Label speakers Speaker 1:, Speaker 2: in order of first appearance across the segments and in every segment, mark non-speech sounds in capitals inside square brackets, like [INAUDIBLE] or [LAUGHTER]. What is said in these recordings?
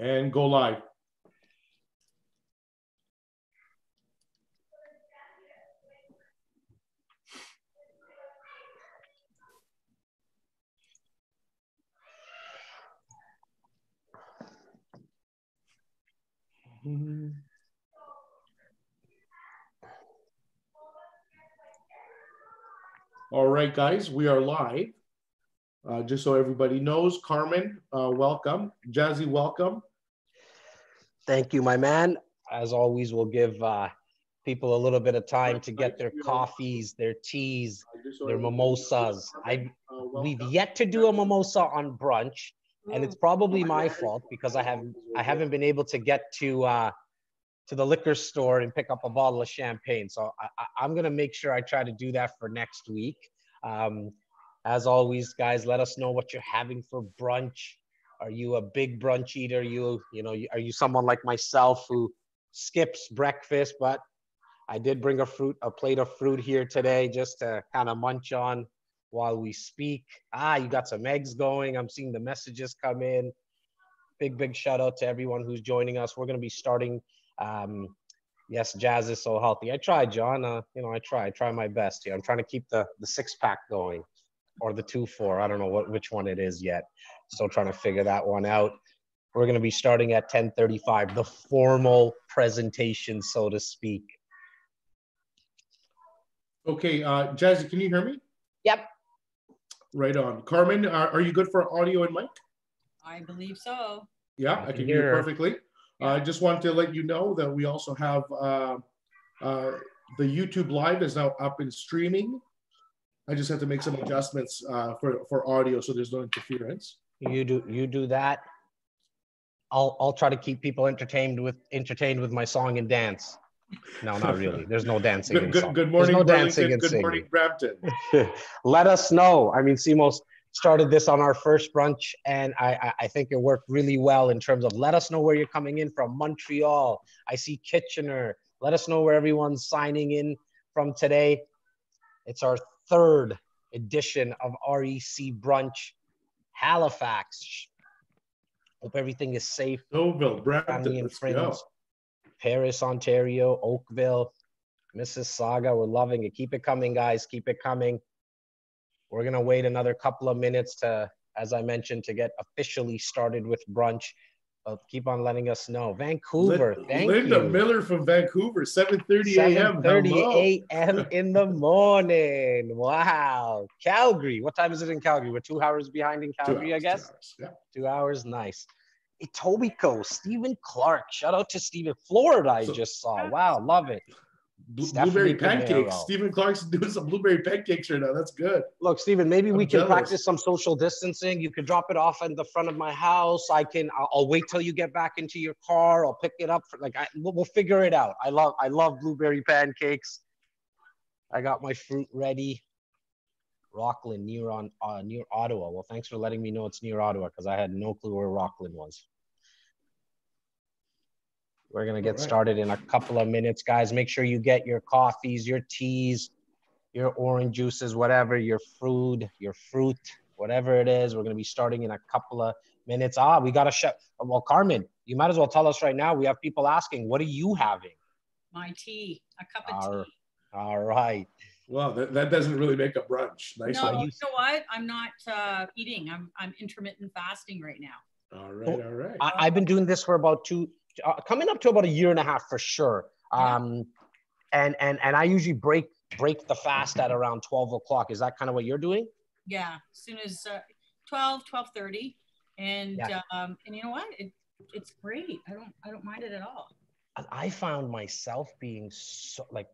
Speaker 1: and go live. All right, guys, we are live. Uh, just so everybody knows, Carmen, uh, welcome. Jazzy, welcome.
Speaker 2: Thank you, my man. As always, we'll give uh, people a little bit of time to get their coffees, their teas, their mimosas. I we've yet to do a mimosa on brunch, and it's probably my fault because I have I haven't been able to get to uh, to the liquor store and pick up a bottle of champagne. So I, am gonna make sure I try to do that for next week. Um, as always, guys, let us know what you're having for brunch. Are you a big brunch eater? You, you know, are you someone like myself who skips breakfast? But I did bring a fruit, a plate of fruit here today, just to kind of munch on while we speak. Ah, you got some eggs going. I'm seeing the messages come in. Big, big shout out to everyone who's joining us. We're going to be starting. Um, yes, Jas is so healthy. I try, John. Uh, you know, I try. I try my best here. I'm trying to keep the the six pack going or the two four. I don't know what which one it is yet. Still trying to figure that one out. We're going to be starting at 10:35, the formal presentation, so to speak.
Speaker 1: Okay, uh, Jazzy, can you hear me?
Speaker 2: Yep.
Speaker 1: Right on. Carmen, are, are you good for audio and mic?
Speaker 3: I believe so.
Speaker 1: Yeah, I, I can hear, hear perfectly. Yeah. I just want to let you know that we also have uh, uh, the YouTube Live is now up and streaming. I just have to make some adjustments uh, for for audio so there's no interference.
Speaker 2: You do you do that. I'll I'll try to keep people entertained with entertained with my song and dance. No, not [LAUGHS] really. There's no dancing.
Speaker 1: good, good, good, morning, no dancing good, good morning, Brampton. [LAUGHS]
Speaker 2: Let us know. I mean, Simos started this on our first brunch, and I, I think it worked really well in terms of let us know where you're coming in from. Montreal. I see Kitchener. Let us know where everyone's signing in from today. It's our third edition of REC Brunch Halifax. Hope everything is safe.
Speaker 1: Oakville, Brampton, and friends.
Speaker 2: Paris, Ontario, Oakville, Mississauga. We're loving it. Keep it coming, guys. Keep it coming. We're gonna wait another couple of minutes to, as I mentioned, to get officially started with brunch keep on letting us know. Vancouver, Linda, thank
Speaker 1: Linda
Speaker 2: you.
Speaker 1: Miller from Vancouver, 7.30 a.m.
Speaker 2: 7.30 a.m. in the morning. Wow. Calgary, what time is it in Calgary? We're two hours behind in Calgary, hours, I guess? Two hours, yeah. two hours, nice. Etobicoke, Stephen Clark. Shout out to Stephen. Florida, I so, just saw. Wow, love it
Speaker 1: blueberry pancakes. Stephen Clark's [LAUGHS] doing some blueberry pancakes right now. That's good.
Speaker 2: Look, Stephen, maybe I'm we can practice some social distancing. You can drop it off in the front of my house. I can. I'll, I'll wait till you get back into your car. I'll pick it up. For, like I, we'll, we'll figure it out. I love. I love blueberry pancakes. I got my fruit ready. Rockland near on uh, near Ottawa. Well, thanks for letting me know it's near Ottawa because I had no clue where Rockland was. We're going to get right. started in a couple of minutes, guys. Make sure you get your coffees, your teas, your orange juices, whatever, your food, your fruit, whatever it is. We're going to be starting in a couple of minutes. Ah, we got a chef. Well, Carmen, you might as well tell us right now. We have people asking, what are you having?
Speaker 3: My tea, a cup of all, tea.
Speaker 2: All right.
Speaker 1: Well, that, that doesn't really make a brunch. Nice.
Speaker 3: No, you know what? I'm not uh, eating. I'm I'm intermittent fasting right now.
Speaker 1: All right, all right.
Speaker 2: I, have been doing this for about two uh, coming up to about a year and a half for sure. Um, and and and I usually break break the fast at around 12 o'clock. Is that kind of what you're doing?
Speaker 3: Yeah, as soon as uh, 12, 12:30, and yeah. um, and you know what? It, it's great. I don't I don't mind it at all.
Speaker 2: And I found myself being so like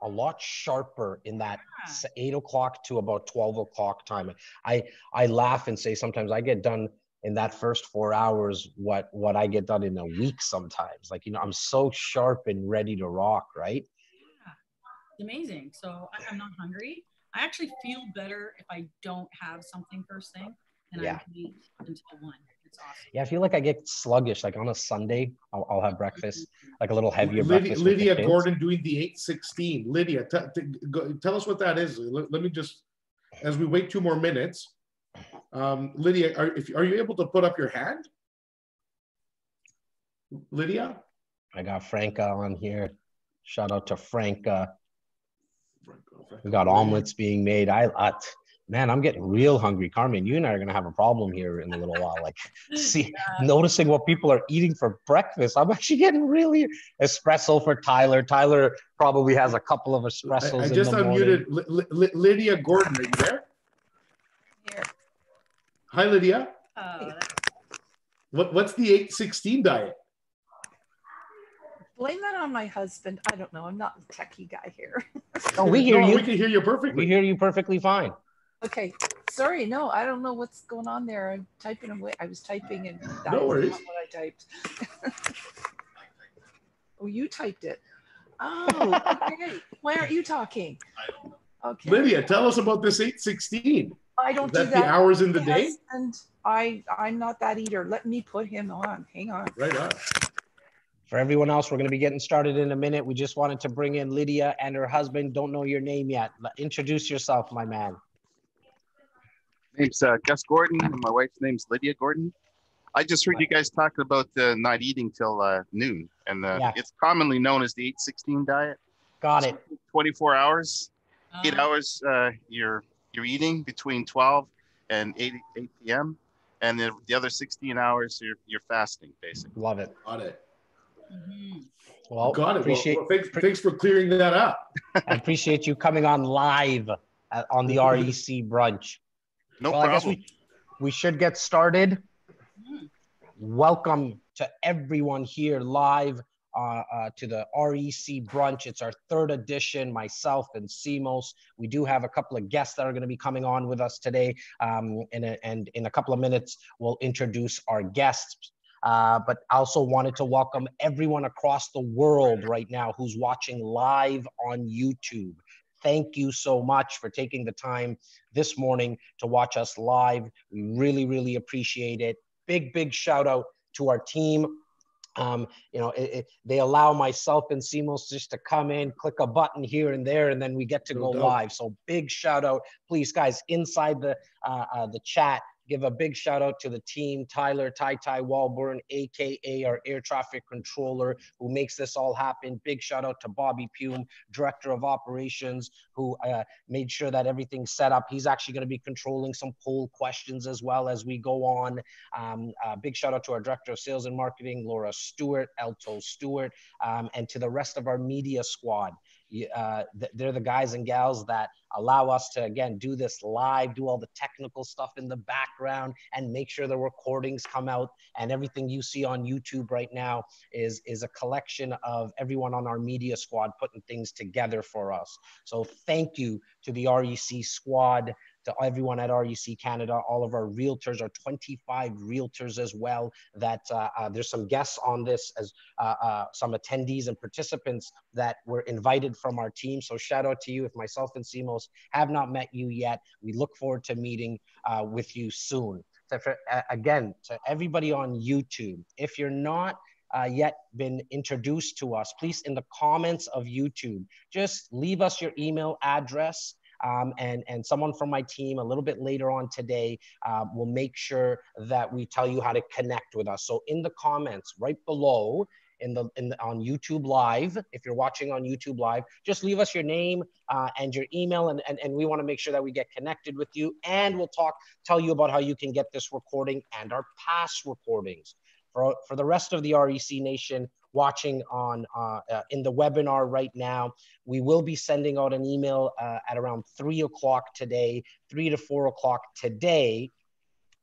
Speaker 2: a lot sharper in that yeah. eight o'clock to about 12 o'clock time. I I laugh and say sometimes I get done in that first four hours what what I get done in a week sometimes. Like you know, I'm so sharp and ready to rock, right?
Speaker 3: Yeah, it's amazing. So I, am not hungry. I actually feel better if I don't have something first thing, and yeah. I can eat until one. It's awesome.
Speaker 2: Yeah, I feel like I get sluggish. Like on a Sunday, I'll, I'll have breakfast, mm-hmm. like a little heavier
Speaker 1: Lydia,
Speaker 2: breakfast.
Speaker 1: Lydia Gordon doing the eight sixteen. Lydia, t- t- go, tell us what that is. Let, let me just, as we wait two more minutes, um, Lydia, are, if, are you able to put up your hand? Lydia?
Speaker 2: I got Franca on here. Shout out to Franca. We got omelets being made. I, I man, I'm getting real hungry. Carmen, you and I are gonna have a problem here in a little while. Like, [LAUGHS] see, yeah. noticing what people are eating for breakfast. I'm actually getting really espresso for Tyler. Tyler probably has a couple of espressos. I,
Speaker 1: I just unmuted L- L- Lydia Gordon. Are you there? Here. Hi, Lydia. Uh, what, what's the 816 diet?
Speaker 4: Blame that on my husband. I don't know. I'm not the techie guy here. [LAUGHS]
Speaker 2: oh, we hear no, you.
Speaker 1: We can hear you perfectly.
Speaker 2: We hear you perfectly fine.
Speaker 4: Okay. Sorry. No, I don't know what's going on there. I'm typing away. I was typing and
Speaker 1: that no worries.
Speaker 4: what I typed. [LAUGHS] oh, you typed it. Oh, okay. Why aren't you talking?
Speaker 1: Okay. Lydia, tell us about this 816.
Speaker 4: I don't
Speaker 1: Is that
Speaker 4: do that.
Speaker 1: the hours in the day?
Speaker 4: And I I'm not that eater. Let me put him on. Hang on.
Speaker 1: Right on.
Speaker 2: For everyone else, we're going to be getting started in a minute. We just wanted to bring in Lydia and her husband. Don't know your name yet. Introduce yourself, my man.
Speaker 5: Name's uh, Gus Gordon, and my wife's name's Lydia Gordon. I just heard you guys talking about uh, not eating till uh, noon, and uh, yeah. it's commonly known as the 816 diet.
Speaker 2: Got it.
Speaker 5: 24 hours, eight uh-huh. hours. Uh, you're you're eating between 12 and 8, 8 p.m. And the, the other 16 hours, you're, you're fasting, basically.
Speaker 2: Love it.
Speaker 1: Got it.
Speaker 2: Mm-hmm. Well,
Speaker 1: got it. Appreciate, well, thanks, thanks for clearing that up. [LAUGHS]
Speaker 2: I appreciate you coming on live at, on the REC brunch.
Speaker 5: No well, problem. I guess we,
Speaker 2: we should get started. Mm-hmm. Welcome to everyone here live uh, uh, to the REC brunch. It's our third edition, myself and Simos. We do have a couple of guests that are going to be coming on with us today. Um, and, and in a couple of minutes, we'll introduce our guests. Uh, but also wanted to welcome everyone across the world right now who's watching live on YouTube. Thank you so much for taking the time this morning to watch us live. We really, really appreciate it. Big, big shout out to our team um, you know, it, it, they allow myself and Simos just to come in, click a button here and there, and then we get to no go doubt. live. So big shout out, please, guys, inside the uh, uh, the chat give a big shout out to the team, Tyler Tai Tai Walburn, aka our air traffic controller, who makes this all happen. Big shout out to Bobby Pume, director of operations, who uh, made sure that everything's set up. He's actually going to be controlling some poll questions as well as we go on. Um, uh, big shout out to our director of sales and marketing, Laura Stewart, Elto Stewart, um, and to the rest of our media squad uh, they're the guys and gals that allow us to again do this live do all the technical stuff in the background and make sure the recordings come out. And everything you see on youtube right now is is a collection of everyone on our media squad putting things together for us. So thank you to the rec squad to everyone at REC Canada, all of our realtors, our 25 realtors as well, that uh, uh, there's some guests on this as uh, uh, some attendees and participants that were invited from our team. So shout out to you if myself and Simos have not met you yet. We look forward to meeting uh, with you soon. So for, again, to everybody on YouTube, if you're not uh, yet been introduced to us, please in the comments of YouTube, just leave us your email address um, and, and someone from my team a little bit later on today uh, will make sure that we tell you how to connect with us. So in the comments right below, in the, in the, on YouTube Live. If you're watching on YouTube Live, just leave us your name uh, and your email, and, and, and we want to make sure that we get connected with you. And we'll talk, tell you about how you can get this recording and our past recordings. For, for the rest of the REC Nation, watching on uh, uh, in the webinar right now. We will be sending out an email uh, at around three o'clock today, three to four o'clock today.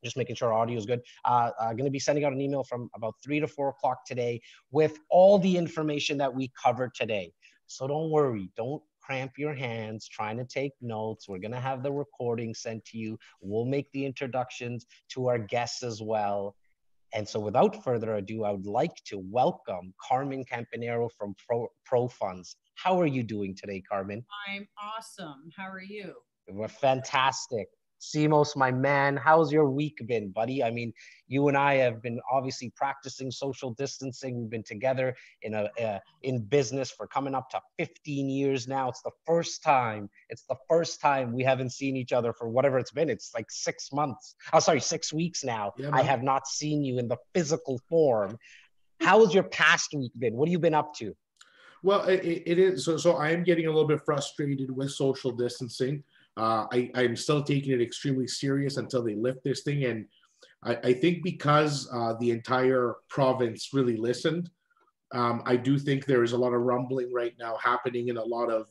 Speaker 2: Just making sure our audio is good. I'm going to be sending out an email from about three to four o'clock today with all the information that we covered today. So don't worry, don't cramp your hands trying to take notes. We're going to have the recording sent to you. We'll make the introductions to our guests as well. And so without further ado, I would like to welcome Carmen Campagnaro from Pro, Pro Funds. How are you doing today, Carmen?
Speaker 3: I'm awesome. How are you?
Speaker 2: We're fantastic. Simos, my man, how's your week been, buddy? I mean, you and I have been obviously practicing social distancing. We've been together in a uh, in business for coming up to 15 years now. It's the first time. It's the first time we haven't seen each other for whatever it's been. It's like six months. Oh, sorry, six weeks now. Yeah, I have not seen you in the physical form. how has your past week been? What have you been up to?
Speaker 1: Well, it, it is so. So I am getting a little bit frustrated with social distancing. Uh, I, I'm still taking it extremely serious until they lift this thing, and I, I think because uh, the entire province really listened, um, I do think there is a lot of rumbling right now happening and a lot of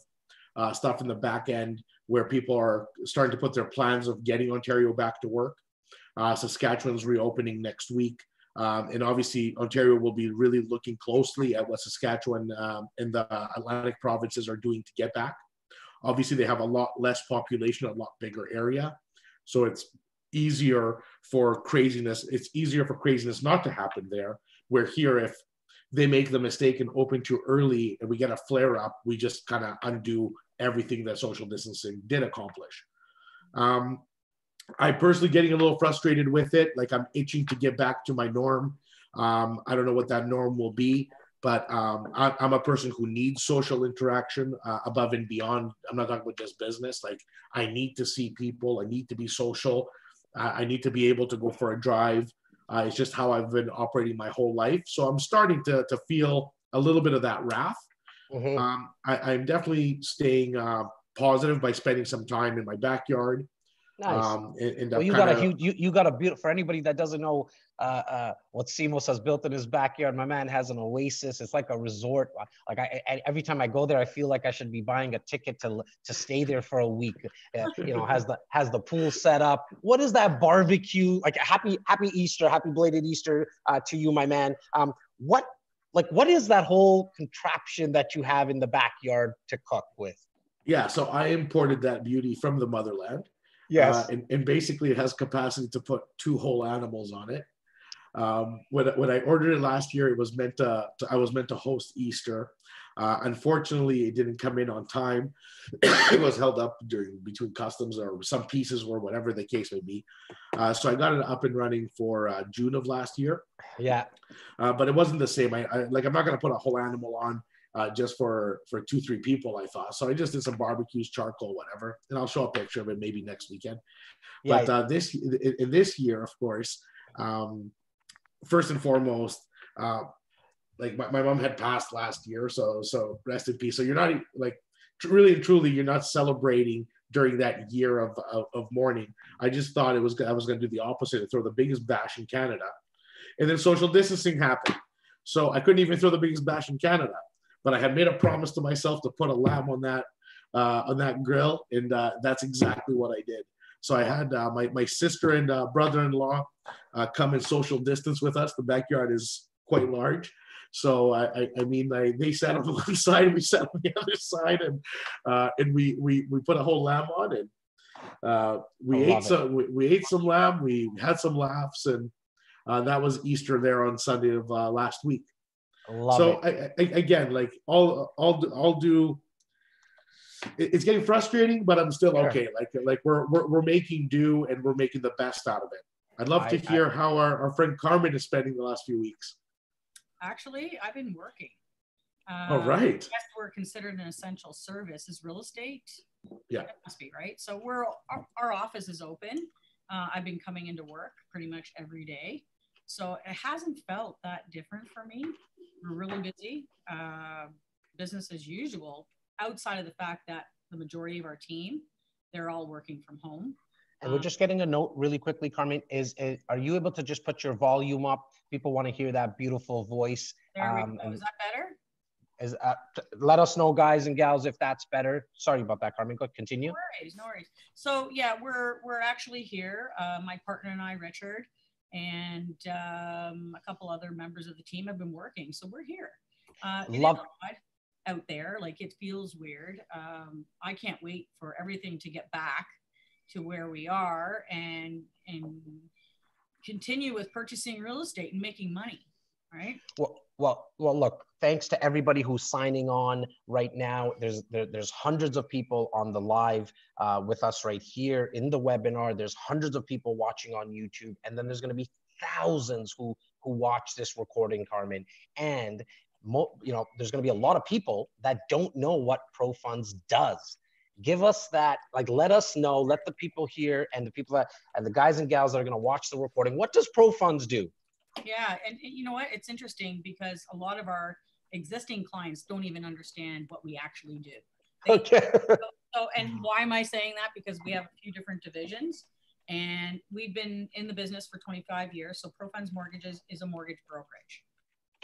Speaker 1: uh, stuff in the back end where people are starting to put their plans of getting Ontario back to work. Uh, Saskatchewan's reopening next week. Um, and obviously, Ontario will be really looking closely at what Saskatchewan um, and the Atlantic provinces are doing to get back. Obviously, they have a lot less population, a lot bigger area. So it's easier for craziness. It's easier for craziness not to happen there. Where here, if they make the mistake and open too early and we get a flare up, we just kind of undo everything that social distancing did accomplish. Um, I personally getting a little frustrated with it. Like I'm itching to get back to my norm. Um, I don't know what that norm will be, but um, I, am a person who needs social interaction uh, above and beyond. I'm not talking about just business. Like I need to see people. I need to be social. Uh, I need to be able to go for a drive. Uh, it's just how I've been operating my whole life. So I'm starting to, to feel a little bit of that wrath. Mm-hmm. Um, I, am definitely staying uh, positive by spending some time in my backyard.
Speaker 2: Nice. Um, and, well, you got a huge, you, you got a beautiful, for anybody that doesn't know uh, uh, what Simos has built in his backyard, my man has an oasis. It's like a resort. Like I, I, every time I go there, I feel like I should be buying a ticket to, to stay there for a week. Uh, you know, has the, has the pool set up. What is that barbecue? Like happy, happy Easter, happy belated Easter uh, to you, my man. Um, what, like, what is that whole contraption that you have in the backyard to cook with?
Speaker 1: Yeah, so I imported that beauty from the motherland. Yes. Uh, and, and basically, it has capacity to put two whole animals on it. Um, when, when I ordered it last year, it was meant to, to I was meant to host Easter. Uh, unfortunately, it didn't come in on time. [COUGHS] it was held up during between customs or some pieces or whatever the case may be. Uh, so I got it up and running for uh, June of last year.
Speaker 2: Yeah,
Speaker 1: uh, but it wasn't the same. I, I like I'm not gonna put a whole animal on uh, just for for two three people. I thought so. I just did some barbecues, charcoal, whatever, and I'll show a picture of it maybe next weekend. Yeah. But uh, this in, in, this year, of course, um, first and foremost, uh, like my, my mom had passed last year, so so rest in peace. So you're not like really and truly you're not celebrating during that year of, of, of mourning. I just thought it was I was going to do the opposite and throw the biggest bash in Canada, and then social distancing happened. So I couldn't even throw the biggest bash in Canada but I had made a promise to myself to put a lamb on that uh, on that grill, and uh, that's exactly what I did. So I had uh, my my sister and uh, brother-in-law uh, come in social distance with us. The backyard is quite large, so I, I, I mean I, they sat on the [LAUGHS] one side, we sat on the other side, and uh, and we we we put a whole lamb on it. Uh, we ate some we, we, ate some lamb. We had some laughs, and uh, that was Easter there on Sunday of uh, last week. Love so I, I, again, like all, I'll do. It's getting frustrating, but I'm still sure. okay. Like, like we're, we're we're making do and we're making the best out of it. I'd love I, to hear how our, our friend Carmen is spending the last few weeks.
Speaker 3: Actually, I've been working.
Speaker 1: Um, All right.
Speaker 3: Yes, we're considered an essential service. Is real estate?
Speaker 1: Yeah, it
Speaker 3: must be right. So we're our, our office is open. Uh, I've been coming into work pretty much every day, so it hasn't felt that different for me. We're really busy, uh, business as usual, outside of the fact that the majority of our team, they're all working from home.
Speaker 2: And we're um, just getting a note really quickly, Carmen. Is, is, are you able to just put your volume up? People want to hear that beautiful voice.
Speaker 3: There we um, go. Is that better?
Speaker 2: Is uh, let us know, guys and gals, if that's better. Sorry about that, Carmen. Go continue.
Speaker 3: No worries, no worries. So yeah, we're we're actually here. Uh, my partner and I, Richard, and um, a couple other members of the team have been working. So we're here. Uh, Love out there. Like it feels weird. Um, I can't wait for everything to get back to where we are and and continue with purchasing real estate and making money. Right.
Speaker 2: Well, well, well. Look, thanks to everybody who's signing on right now. There's there, there's hundreds of people on the live uh, with us right here in the webinar. There's hundreds of people watching on YouTube, and then there's going to be thousands who who watch this recording, Carmen. And mo- you know, there's going to be a lot of people that don't know what ProFunds does. Give us that, like, let us know. Let the people here and the people that and the guys and gals that are going to watch the recording. What does ProFunds do?
Speaker 3: Yeah, and, and you know what? It's interesting because a lot of our existing clients don't even understand what we actually do. They, okay. so, [LAUGHS] so, and why am I saying that? Because we have a few different divisions and we've been in the business for 25 years. So ProFunds Mortgages is a mortgage brokerage.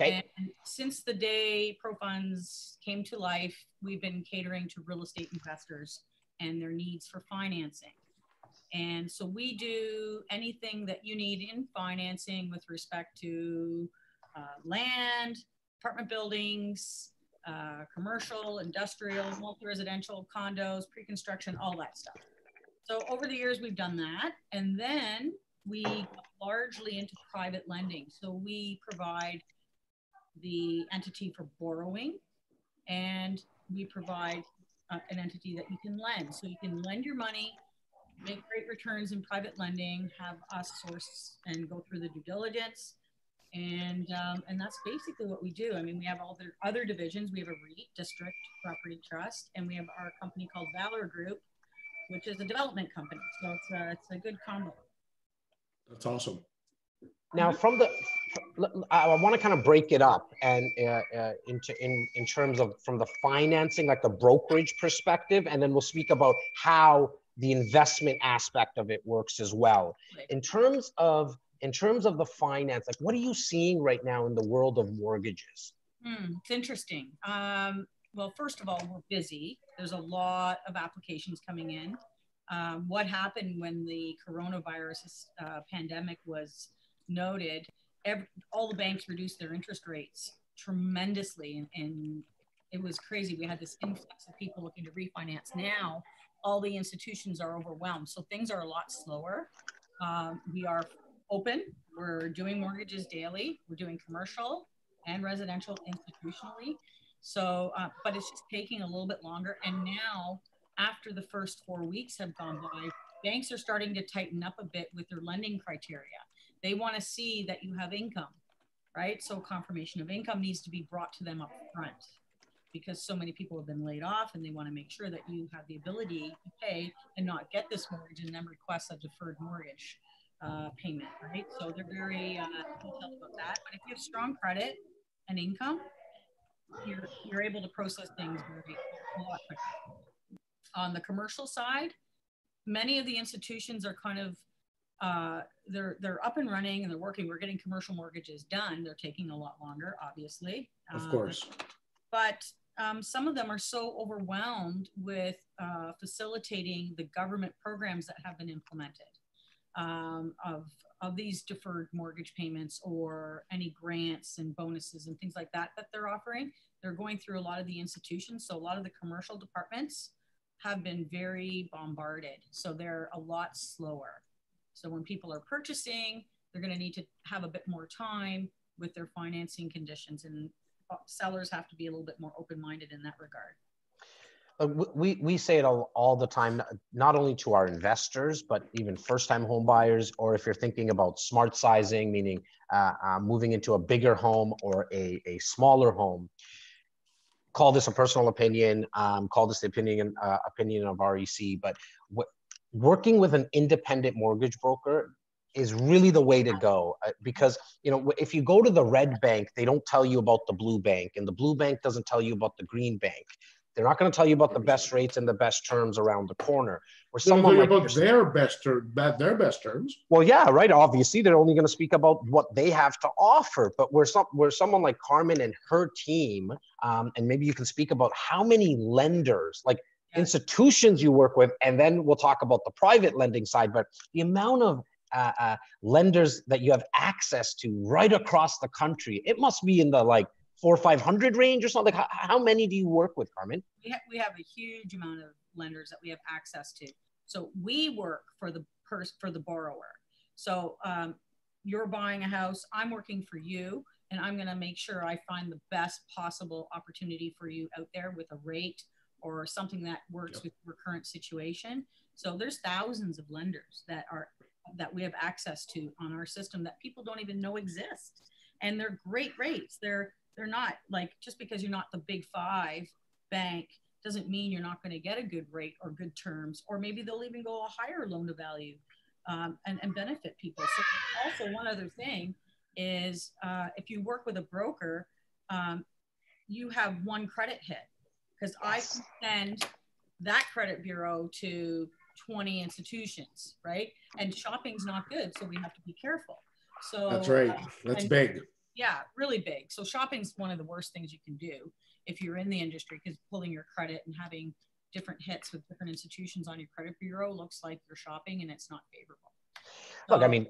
Speaker 3: Okay. And since the day ProFunds came to life, we've been catering to real estate investors and their needs for financing. And so we do anything that you need in financing with respect to uh, land, apartment buildings, uh, commercial, industrial, multi-residential, condos, pre-construction, all that stuff. So over the years, we've done that. And then we largely into private lending. So we provide the entity for borrowing and we provide uh, an entity that you can lend. So you can lend your money, make great returns in private lending, have us source and go through the due diligence. And, um, and that's basically what we do. I mean, we have all the other divisions. We have a REIT, District Property Trust, and we have our company called Valor Group, which is a development company. So it's a, it's a good combo.
Speaker 1: That's awesome.
Speaker 2: Now, from the, I want to kind of break it up and uh, uh, into in in terms of from the financing, like the brokerage perspective, and then we'll speak about how the investment aspect of it works as well. In terms of in terms of the finance, like what are you seeing right now in the world of mortgages?
Speaker 3: Hmm, it's interesting. Um, well, first of all, we're busy. There's a lot of applications coming in. Um, what happened when the coronavirus uh, pandemic was noted? Every, all the banks reduced their interest rates tremendously, and, and it was crazy. We had this influx of people looking to refinance. Now, all the institutions are overwhelmed, so things are a lot slower. Um, we are open. We're doing mortgages daily. We're doing commercial and residential institutionally. So, uh, but it's just taking a little bit longer. And now, after the first four weeks have gone by, banks are starting to tighten up a bit with their lending criteria. They want to see that you have income, right? So, confirmation of income needs to be brought to them up front because so many people have been laid off and they want to make sure that you have the ability to pay and not get this mortgage and then request a deferred mortgage uh, payment, right? So they're very uh, detailed about that. But if you have strong credit and income, you're, you're able to process things very a lot quicker. On the commercial side, many of the institutions are kind of uh, they're they're up and running and they're working. We're getting commercial mortgages done. They're taking a lot longer, obviously.
Speaker 1: Of um, course.
Speaker 3: But um, some of them are so overwhelmed with uh, facilitating the government programs that have been implemented um, of of these deferred mortgage payments or any grants and bonuses and things like that that they're offering. They're going through a lot of the institutions. So a lot of the commercial departments have been very bombarded. So they're a lot slower. So when people are purchasing, they're going to need to have a bit more time with their financing conditions and sellers have to be a little bit more open-minded in that regard.
Speaker 2: Uh, we, we say it all, all the time, not only to our investors, but even first time home buyers, or if you're thinking about smart sizing, meaning uh, uh, moving into a bigger home or a, a smaller home. Call this a personal opinion, um, call this the opinion, uh, opinion of REC, but working with an independent mortgage broker is really the way to go uh, because you know if you go to the red bank they don't tell you about the blue bank and the blue bank doesn't tell you about the green bank they're not going to tell you about the best rates and the best terms around the corner.
Speaker 1: Or someone like about their best ter- their best terms.
Speaker 2: Well, yeah, right. Obviously, they're only going to speak about what they have to offer. But where some where someone like Carmen and her team, um, and maybe you can speak about how many lenders, like institutions you work with, and then we'll talk about the private lending side. But the amount of uh, uh, lenders that you have access to right across the country, it must be in the like four or 500 range or something? Like how, how many do you work with, Carmen?
Speaker 3: We, ha- we have a huge amount of lenders that we have access to. So we work for the pers- for the borrower. So um, you're buying a house, I'm working for you, and I'm going to make sure I find the best possible opportunity for you out there with a rate or something that works yep. with your current situation. So there's thousands of lenders that are that we have access to on our system that people don't even know exist, and they're great rates. They're they're not like just because you're not the big five bank doesn't mean you're not going to get a good rate or good terms, or maybe they'll even go a higher loan to value um, and, and benefit people. So also one other thing, is uh, if you work with a broker, um, you have one credit hit because yes. I send that credit bureau to 20 institutions, right? And shopping's not good, so we have to be careful. So
Speaker 1: that's right. Uh, that's big.
Speaker 3: Yeah, really big. So shopping's one of the worst things you can do if you're in the industry because pulling your credit and having different hits with different institutions on your credit bureau looks like you're shopping and it's not favorable.
Speaker 2: Look, I mean,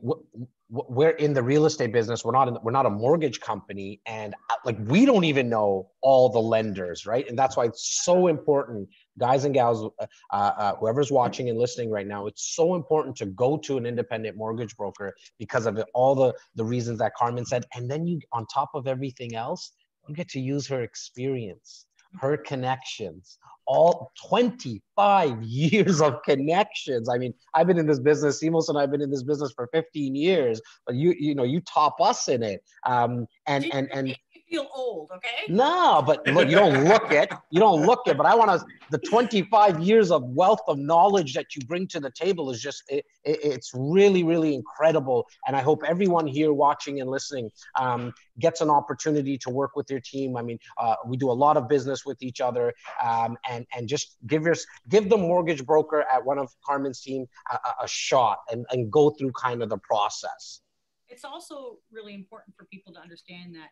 Speaker 2: we're in the real estate business. We're not in, we're not a mortgage company, and uh, like we don't even know all the lenders, right? And that's why it's so important, guys and gals, uh, uh, whoever's watching and listening right now. It's so important to go to an independent mortgage broker because of all the the reasons that Carmen said, and then you, on top of everything else, you get to use her experience, her connections, all 25 [LAUGHS] years of connections. I mean, I've been in this business, Simos and I've been in this business for 15 years, but you, you know, you top us in it. Um, and, and, and,
Speaker 3: feel old, okay?
Speaker 2: No, but look, you don't look it. You don't look it. But I want to. The 25 years of wealth of knowledge that you bring to the table is just it, it, it's really really incredible. And I hope everyone here watching and listening um, gets an opportunity to work with your team. I mean, uh, we do a lot of business with each other, um, and and just give your give the mortgage broker at one of Carmen's team a, a shot and and go through kind of the process.
Speaker 3: It's also really important for people to understand that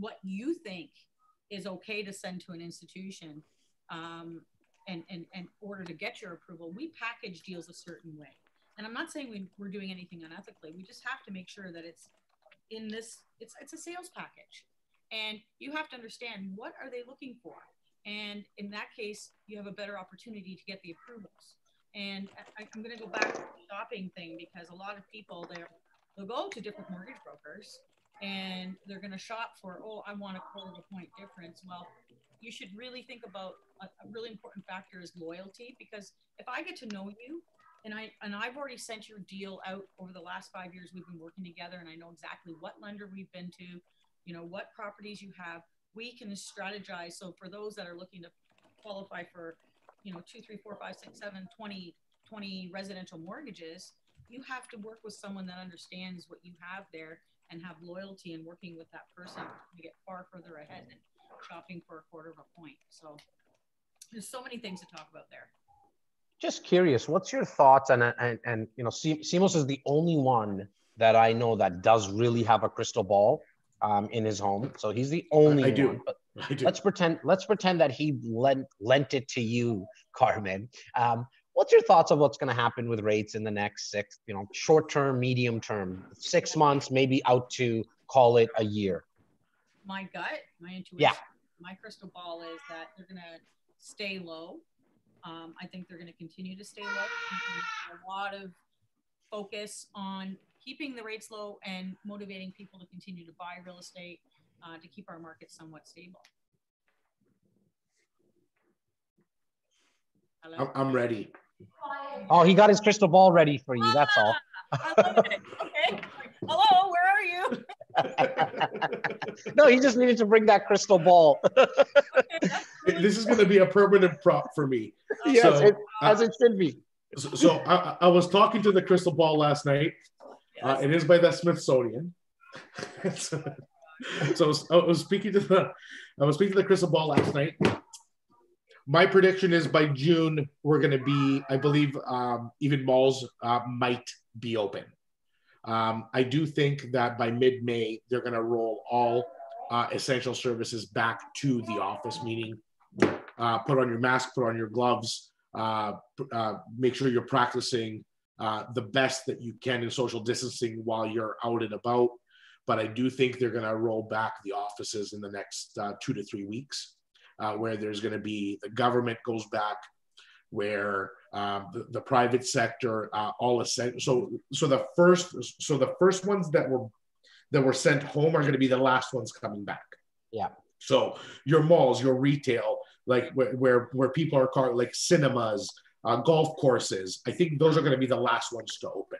Speaker 3: what you think is okay to send to an institution um, and, and, and order to get your approval, we package deals a certain way. And I'm not saying we, we're doing anything unethically. We just have to make sure that it's in this, it's, it's a sales package. And you have to understand what are they looking for? And in that case, you have a better opportunity to get the approvals. And I, am going to go back to the shopping thing because a lot of people they'll go to different mortgage brokers and they're going to shop for, oh, I want a quarter of a point difference. Well, you should really think about a, a, really important factor is loyalty because if I get to know you and I and I've already sent your deal out over the last five years we've been working together and I know exactly what lender we've been to, you know, what properties you have, we can strategize. So for those that are looking to qualify for, you know, two, three, four, five, six, seven, 20, 20 residential mortgages, you have to work with someone that understands what you have there and have loyalty in working with that person to get far further ahead than shopping for a quarter of a point. So there's so many things to talk about there.
Speaker 2: Just curious, what's your thoughts? And and, and you know, Simos is the only one that I know that does really have a crystal ball um, in his home. So he's the only I do. one. But I do. Let's pretend. Let's pretend that he lent lent it to you, Carmen. Um, What's your thoughts of what's going to happen with rates in the next six, you know, short term, medium term, six months, maybe out to call it a year?
Speaker 3: My gut, my intuition,
Speaker 2: yeah.
Speaker 3: my crystal ball is that they're going to stay low. Um, I think they're going to continue to stay low. A lot of focus on keeping the rates low and motivating people to continue to buy real estate uh, to keep our market somewhat stable.
Speaker 1: I'm, I'm ready.
Speaker 2: Oh, he got his crystal ball ready for you. That's all.
Speaker 3: okay. [LAUGHS] Hello, where are
Speaker 2: you? [LAUGHS] no, he just needed to bring that crystal ball.
Speaker 1: this is going to be a permanent prop for me. [LAUGHS]
Speaker 2: Yes, so, it, as uh, it should be.
Speaker 1: So, so I, I, was talking to the crystal ball last night. Yes. Uh, it is by the Smithsonian. so, so I was, I was speaking to the I was speaking to the crystal ball last night, my prediction is by June we're going to be, I believe, um, even malls uh, might be open. Um, I do think that by mid-May they're going to roll all uh, essential services back to the office, meaning uh, put on your mask, put on your gloves, uh, uh, make sure you're practicing uh, the best that you can in social distancing while you're out and about. But I do think they're going to roll back the offices in the next two to three weeks uh, where there's going to be the government goes back, where um, the, the, private sector uh, all essential. So so the first so the first ones that were that were sent home are going to be the last ones coming back.
Speaker 2: Yeah.
Speaker 1: So your malls, your retail, like where where, where people are car like cinemas, uh, golf courses. I think those are going to be the last ones to open.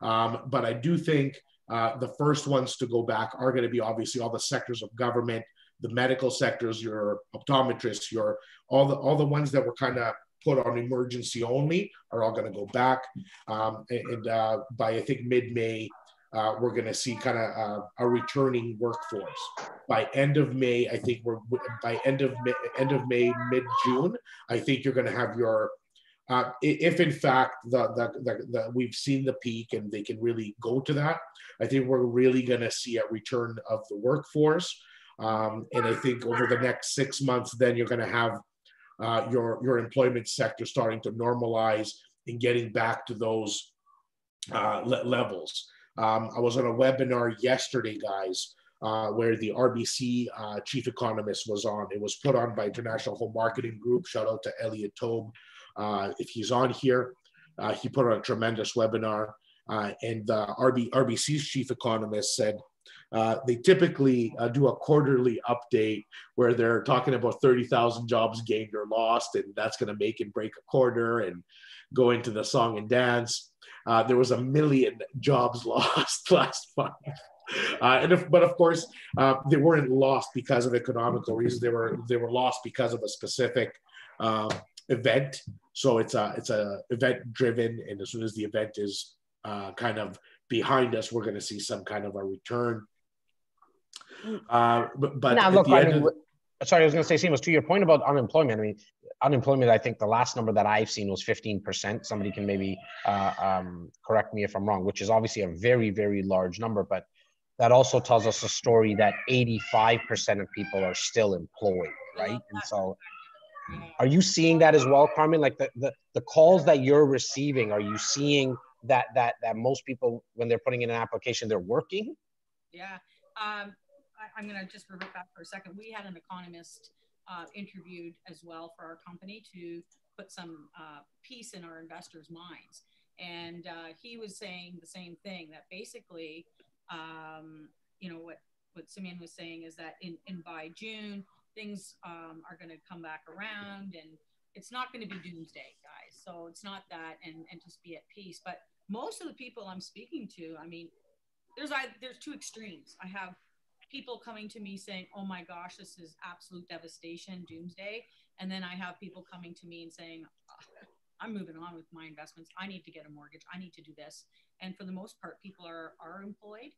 Speaker 1: Um, but I do think uh, the first ones to go back are going to be obviously all the sectors of government, the medical sectors, your optometrists, your all the all the ones that were kind of put on emergency only are all going to go back. Um, and uh, by I think mid May, uh, we're going to see kind of uh, a returning workforce by end of May. I think we're by end of May, end of May, mid June. I think you're going to have your uh, if in fact the, the, the, the, we've seen the peak and they can really go to that, I think we're really going to see a return of the workforce. Um, and I think over the next six months, then you're going to have uh, your your employment sector starting to normalize and getting back to those uh, le- levels. Um, I was on a webinar yesterday, guys, uh, where the RBC uh, chief economist was on. It was put on by International Home Marketing Group. Shout out to Elliot Tobe. Uh, if he's on here, uh, he put on a tremendous webinar. And the RB, RBC's chief economist said uh, they typically uh, do a quarterly update where they're talking about 30,000 jobs gained or lost, and that's going to make and break a quarter and go into the song and dance. Uh, there was a million jobs [LAUGHS] lost last month. Uh, and if, but of course, uh, they weren't lost because of economical reasons. They were they were lost because of a specific um, event. So it's a it's a event driven, and as soon as the event is kind of behind us, we're going to see some kind of a return. Uh, but, but
Speaker 2: now, look, I mean, of, sorry, I was going to say, Simos, to your point about unemployment. I mean, unemployment. I think the last number that I've seen was 15%. Somebody can maybe uh, um, correct me if I'm wrong, which is obviously a very, very large number, but that also tells us a story that 85% of people are still employed, right? And so are you seeing that as well, Carmen? Like the, the, the calls that you're receiving, are you seeing that that that most people when they're putting in an application, they're working?
Speaker 3: Yeah. Um, I, am gonna just revert back for a second. We had an economist uh, interviewed as well for our company to put some uh, peace in our investors' minds. And uh, he was saying the same thing that basically, um, you know, what, what Simeon was saying is that in, in by June, things um, are going to come back around and it's not going to be doomsday guys so it's not that and and just be at peace but most of the people i'm speaking to i mean there's I, there's two extremes i have people coming to me saying oh my gosh this is absolute devastation doomsday and then i have people coming to me and saying oh, i'm moving on with my investments i need to get a mortgage i need to do this and for the most part people are are employed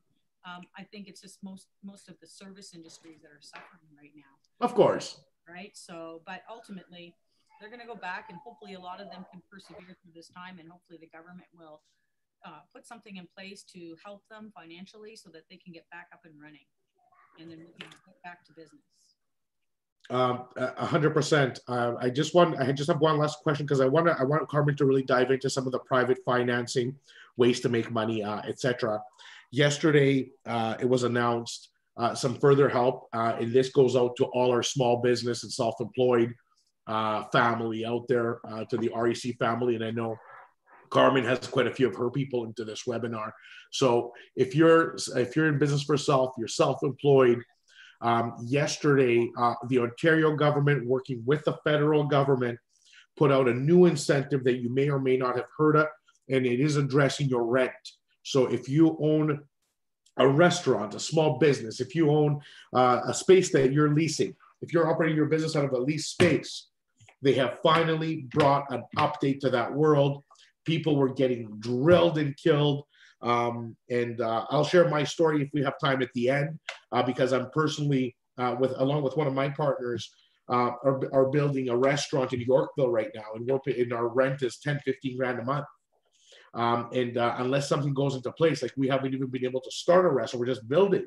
Speaker 3: um, I think it's just most most of the service industries that are suffering right now.
Speaker 1: Of course.
Speaker 3: Right. So, but ultimately, they're going to go back, and hopefully, a lot of them can persevere through this time, and hopefully, the government will uh, put something in place to help them financially so that they can get back up and running, and then we can get back to business.
Speaker 1: Um, a hundred percent. Uh, I just want, I just have one last question because I want to, I want Carmen to really dive into some of the private financing, ways to make money, uh, etc. Yesterday, uh, it was announced uh, some further help, uh, and this goes out to all our small business and self-employed uh, family out there, uh, to the REC family, and I know Carmen has quite a few of her people into this webinar. So if you're if you're in business for self, you're self-employed. Um, yesterday, uh, the Ontario government, working with the federal government, put out a new incentive that you may or may not have heard of, and it is addressing your rent. So if you own a restaurant, a small business, if you own uh, a space that you're leasing, if you're operating your business out of a leased space, they have finally brought an update to that world. People were getting drilled and killed. Um, and uh, I'll share my story if we have time at the end, uh, because I'm personally, uh, with along with one of my partners, uh, are, are building a restaurant in Yorkville right now, and, we're, our rent is 10, 15 grand a month. Um, and uh, unless something goes into place, like we haven't even been able to start a restaurant, we're just building.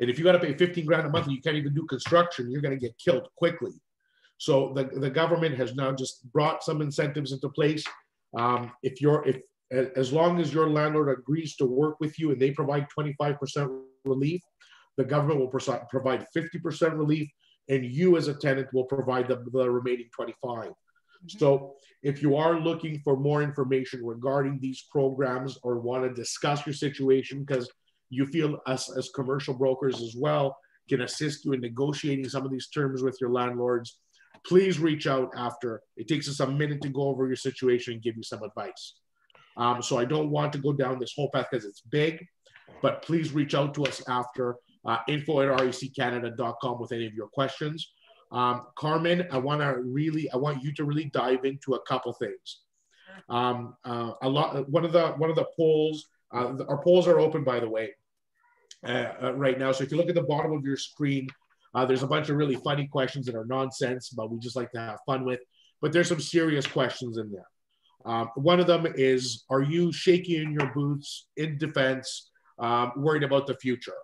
Speaker 1: And if you got to pay 15 grand a month and you can't even do construction, you're going to get killed quickly. So the, the government has now just brought some incentives into place. Um, if you're, if as long as your landlord agrees to work with you and they provide 25% relief, the government will provide 50% relief and you as a tenant will provide the, the remaining 25. So if you are looking for more information regarding these programs or want to discuss your situation because you feel us as commercial brokers as well can assist you in negotiating some of these terms with your landlords, please reach out after. It takes us a minute to go over your situation and give you some advice. Um, so I don't want to go down this whole path because it's big, but please reach out to us after uh, info at reccanada.com with any of your questions. Um, Carmen, I want to really, I want you to really dive into a couple things. Um, uh, a lot, one of the one of the polls Uh, our polls are open, by the way, uh, uh, right now. So if you look at the bottom of your screen, uh, there's a bunch of really funny questions that are nonsense, but we just like to have fun with. But there's some serious questions in there. Um, one of them is Are you shaky in your boots in defense, um, worried about the future?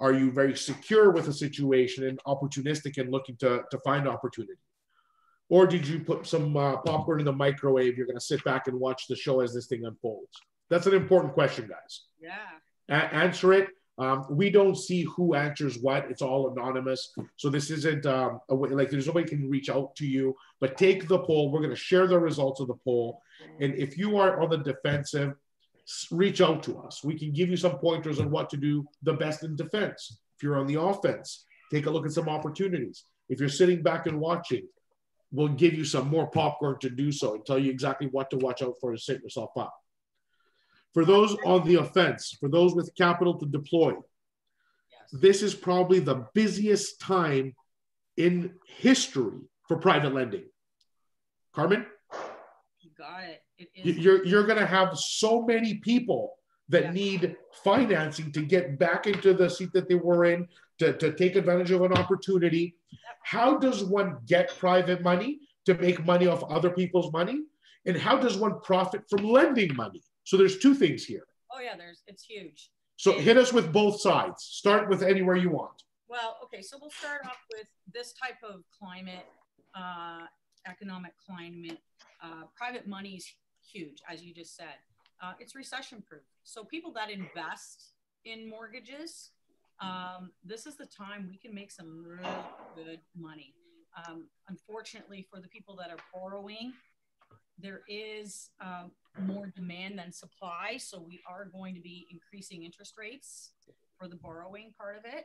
Speaker 1: Are you very secure with a situation and opportunistic and looking to, to find opportunity? Or did you put some uh, popcorn in the microwave? You're going to sit back and watch the show as this thing unfolds. That's an important question, guys.
Speaker 3: Yeah.
Speaker 1: A- answer it. Um, we don't see who answers what. It's all anonymous. So this isn't um, a way, like there's nobody can reach out to you. But take the poll. We're going to share the results of the poll. And if you are on the defensive, reach out to us. We can give you some pointers on what to do the best in defense. If you're on the offense, take a look at some opportunities. If you're sitting back and watching, we'll give you some more popcorn to do so and tell you exactly what to watch out for to set yourself up. For those on the offense, for those with capital to deploy, this is probably the busiest time in history for private lending. Carmen?
Speaker 3: You got it. it is.
Speaker 1: You're, you're going to have so many people that yeah. need financing to get back into the seat that they were in, to, to take advantage of an opportunity. How does one get private money to make money off other people's money? And how does one profit from lending money? So there's two things here.
Speaker 3: Oh yeah, there's it's huge.
Speaker 1: So hit us with both sides. Start with anywhere you want.
Speaker 3: Well, okay, so we'll start off with this type of climate, uh, economic climate. Uh, private money is huge, as you just said. Uh, it's recession proof. So people that invest in mortgages, um, this is the time we can make some really good money. Um, unfortunately, for the people that are borrowing, there is uh, more demand than supply. So we are going to be increasing interest rates for the borrowing part of it.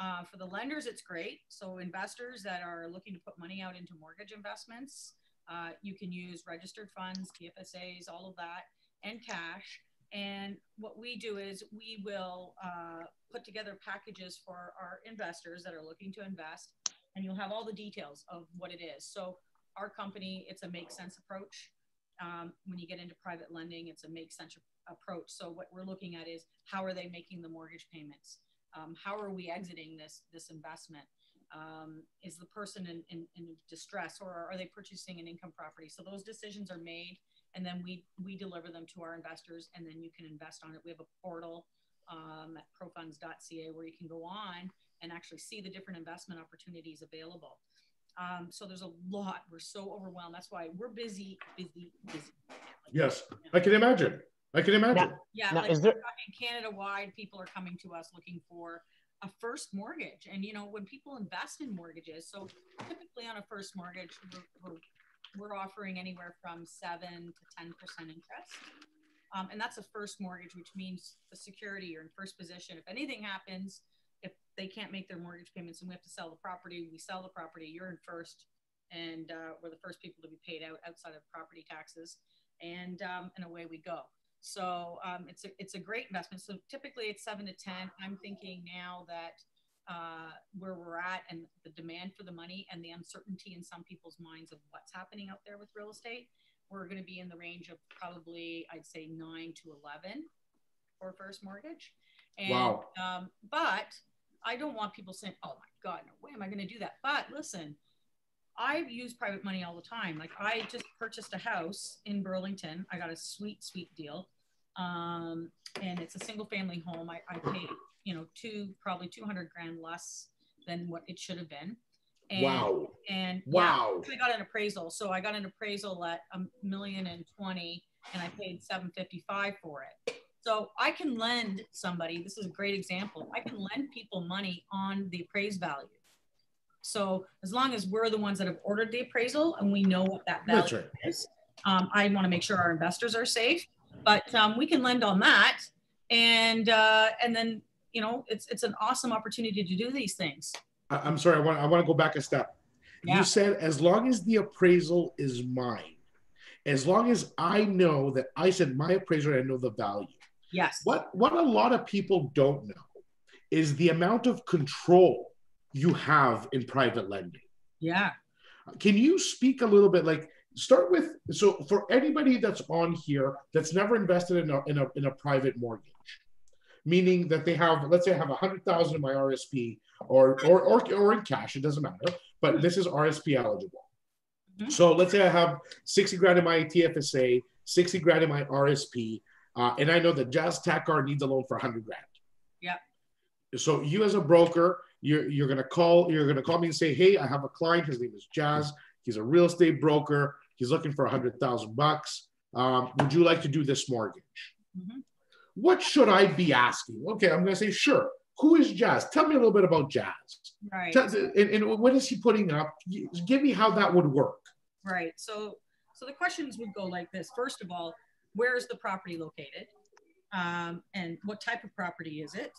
Speaker 3: Uh, for the lenders, it's great. So investors that are looking to put money out into mortgage investments, uh, you can use registered funds, TFSAs, all of that, and cash. And what we do is we will uh, put together packages for our investors that are looking to invest, and you'll have all the details of what it is. So our company, it's a make sense approach. Um, when you get into private lending, it's a make sense approach. So what we're looking at is how are they making the mortgage payments? Um, how are we exiting this this investment? Um, is the person in, in, in, distress or are they purchasing an income property? So those decisions are made and then we, we deliver them to our investors and then you can invest on it. We have a portal um, at profunds.ca where you can go on and actually see the different investment opportunities available. Um, so there's a lot. We're so overwhelmed. That's why we're busy, busy, busy. Like,
Speaker 1: yes, you know. I can imagine. I can imagine.
Speaker 3: Now, yeah, now, like is there... Canada wide, people are coming to us looking for a first mortgage. And you know, when people invest in mortgages, so typically on a first mortgage, we're, we're, we're offering anywhere from seven to ten percent interest. Um, and that's a first mortgage, which means the security, you're in first position. If anything happens, if they can't make their mortgage payments and we have to sell the property, we sell the property, you're in first, and uh, we're the first people to be paid out outside of property taxes, and um, and away we go. So um, it's a it's a great investment. So typically it's seven to ten. I'm thinking now that uh, where we're at and the demand for the money and the uncertainty in some people's minds of what's happening out there with real estate, we're going to be in the range of probably I'd say nine to eleven for first mortgage. And,
Speaker 1: wow.
Speaker 3: Um, but I don't want people saying, oh my God, no way am I going to do that. But listen, I use private money all the time. Like I just purchased a house in Burlington. I got a sweet, sweet deal. Um, and it's a single family home. I, I paid, you know, two, probably 200 grand less than what it should have been. And,
Speaker 1: wow.
Speaker 3: And
Speaker 1: wow.
Speaker 3: Yeah, I got an appraisal. So I got an appraisal at a million and and I paid 755 for it. So I can lend somebody, this is a great example. I can lend people money on the appraised value. So as long as we're the ones that have ordered the appraisal and we know what that value right. is, um, I want to make sure our investors are safe. But um, we can lend on that, and uh, and then you know it's it's an awesome opportunity to do these things.
Speaker 1: I'm sorry, I want I want to go back a step. Yeah. You said as long as the appraisal is mine, as long as I know that I said my appraiser, I know the value.
Speaker 3: Yes.
Speaker 1: What what a lot of people don't know is the amount of control you have in private lending.
Speaker 3: Yeah.
Speaker 1: Can you speak a little bit like start with so for anybody that's on here that's never invested in a, in a, in a private mortgage meaning that they have let's say i have a hundred thousand in my rsp or, or or or in cash it doesn't matter but this is rsp eligible mm-hmm. so let's say i have 60 grand in my tfsa 60 grand in my rsp uh, and i know that Jas Takhar needs a loan for 100 grand
Speaker 3: yeah
Speaker 1: so you as a broker you're, you're going to call you're going to call me and say hey i have a client his name is Jas he's a real estate broker He's looking for a hundred thousand bucks. Um, would you like to do this mortgage? Mm-hmm. What should I be asking? Okay, I'm going to say sure. Who is Jas? Tell me a little bit about Jas.
Speaker 3: Right.
Speaker 1: Tell, and, and what is he putting up? Give me how that would work.
Speaker 3: Right. So, so the questions would go like this. First of all, where is the property located? Um, and what type of property is it?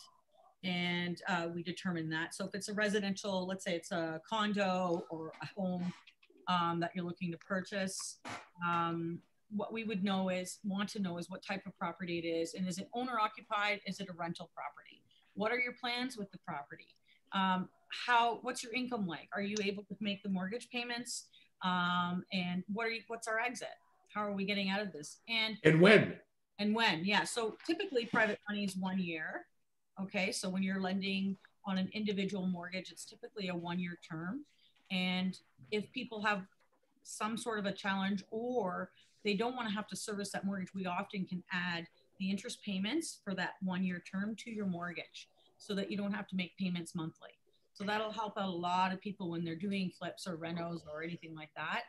Speaker 3: And uh, we determine that. So if it's a residential, let's say it's a condo or a home, um, that you're looking to purchase. Um, what we would know is want to know is what type of property it is and is it owner occupied is it a rental property what are your plans with the property um, how what's your income like are you able to make the mortgage payments um, and what are you what's our exit how are we getting out of this? And
Speaker 1: and when?
Speaker 3: And when yeah. So typically private money is one year okay? So when you're lending on an individual mortgage it's typically a one year term. And if people have some sort of a challenge or they don't want to have to service that mortgage, we often can add the interest payments for that one year term to your mortgage so that you don't have to make payments monthly. So that'll help out a lot of people when they're doing flips or renos or anything like that,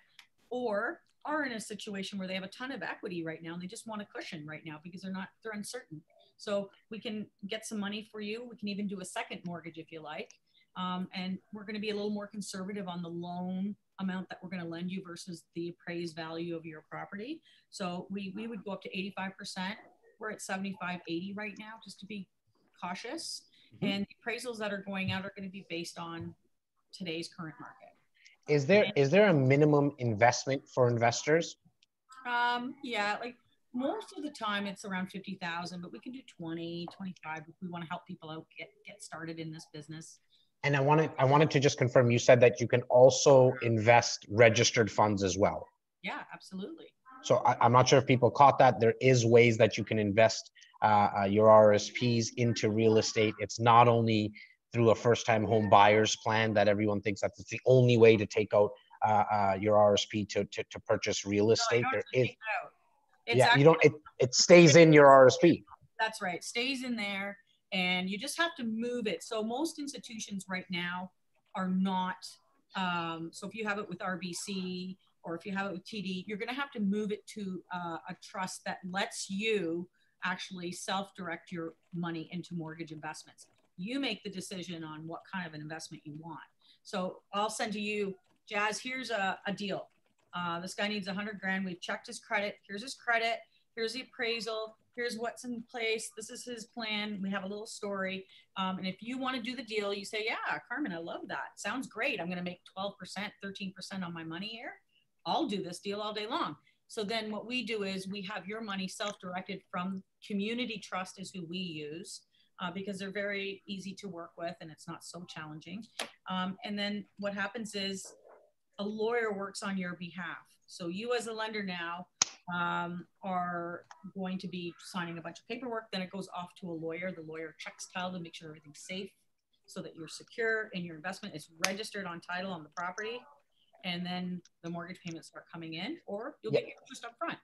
Speaker 3: or are in a situation where they have a ton of equity right now and they just want a cushion right now because they're not, they're uncertain. So we can get some money for you. We can even do a second mortgage if you like. Um, and we're going to be a little more conservative on the loan amount that we're going to lend you versus the appraised value of your property. So we, we would go up to 85%. We're at 75, 80 right now, just to be cautious. Mm-hmm. And the appraisals that are going out are going to be based on today's current market.
Speaker 2: Is there is there a minimum investment for investors?
Speaker 3: Um, yeah, like most of the time it's around 50,000, but we can do 20, 25 if we want to help people out get get started in this business.
Speaker 2: And I wanted I wanted to just confirm you said that you can also invest registered funds as well.
Speaker 3: Yeah, absolutely.
Speaker 2: So I, am not sure if people caught that. There is ways that you can invest uh, uh, your RSPs into real estate. It's not only through a first-time home buyers plan that everyone thinks that it's the only way to take out uh, uh your RSP to, to, to purchase real estate.
Speaker 3: No,
Speaker 2: there
Speaker 3: is,
Speaker 2: yeah, you don't. It it stays in your RSP.
Speaker 3: That's right. Stays in there and you just have to move it. So most institutions right now are not. Um, so if you have it with RBC or if you have it with TD, you're going to have to move it to uh, a trust that lets you actually self-direct your money into mortgage investments. You make the decision on what kind of an investment you want. So I'll send to you, Jas. Here's a, a deal. Uh, this guy needs a hundred grand. We've checked his credit. Here's his credit. Here's the appraisal here's what's in place. This is his plan. We have a little story. Um, and if you want to do the deal, you say, yeah, Carmen, I love that. Sounds great. I'm going to make 12%, 13% on my money here. I'll do this deal all day long. So then what we do is we have your money self-directed from community trust is who we use uh, because they're very easy to work with and it's not so challenging. Um, and then what happens is a lawyer works on your behalf. So you as a lender now um, are going to be signing a bunch of paperwork. Then it goes off to a lawyer. The lawyer checks title to make sure everything's safe so that you're secure and your investment is registered on title on the property. And then the mortgage payments start coming in, or you'll get your interest up front.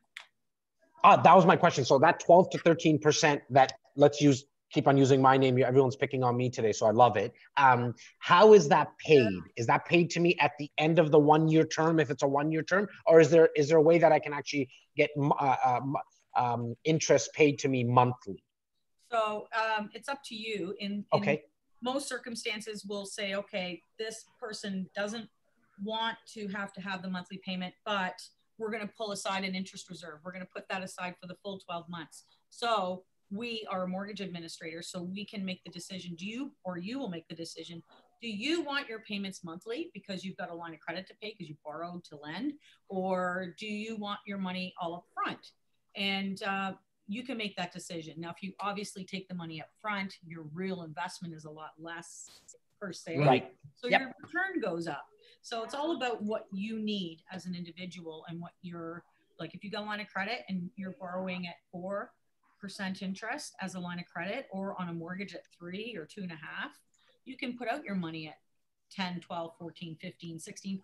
Speaker 2: Uh, that was my question. So that 12 to 13% that let's use keep on using my name. Everyone's picking on me today, so I love it. Um, how is that paid? Is that paid to me at the end of the one year term if it's a one year term, or is there is there a way that I can actually get uh, um, um, interest paid to me monthly?
Speaker 3: So um, it's up to you. In, in
Speaker 2: okay.
Speaker 3: most circumstances, we'll say, okay, this person doesn't want to have to have the monthly payment, but we're going to pull aside an interest reserve. We're going to put that aside for the full 12 months. So we are a mortgage administrator, so we can make the decision. Do you, or you will make the decision, do you want your payments monthly because you've got a line of credit to pay because you borrowed to lend? Or do you want your money all up front? And uh, you can make that decision. Now, if you obviously take the money up front, your real investment is a lot less per se.
Speaker 2: Right.
Speaker 3: So yep. your return goes up. So it's all about what you need as an individual and what you're like. If you got a line of credit and you're borrowing at four percent interest as a line of credit or on a mortgage at three or two and a half, you can put out your money at 10, 12, 14, 15, 16%.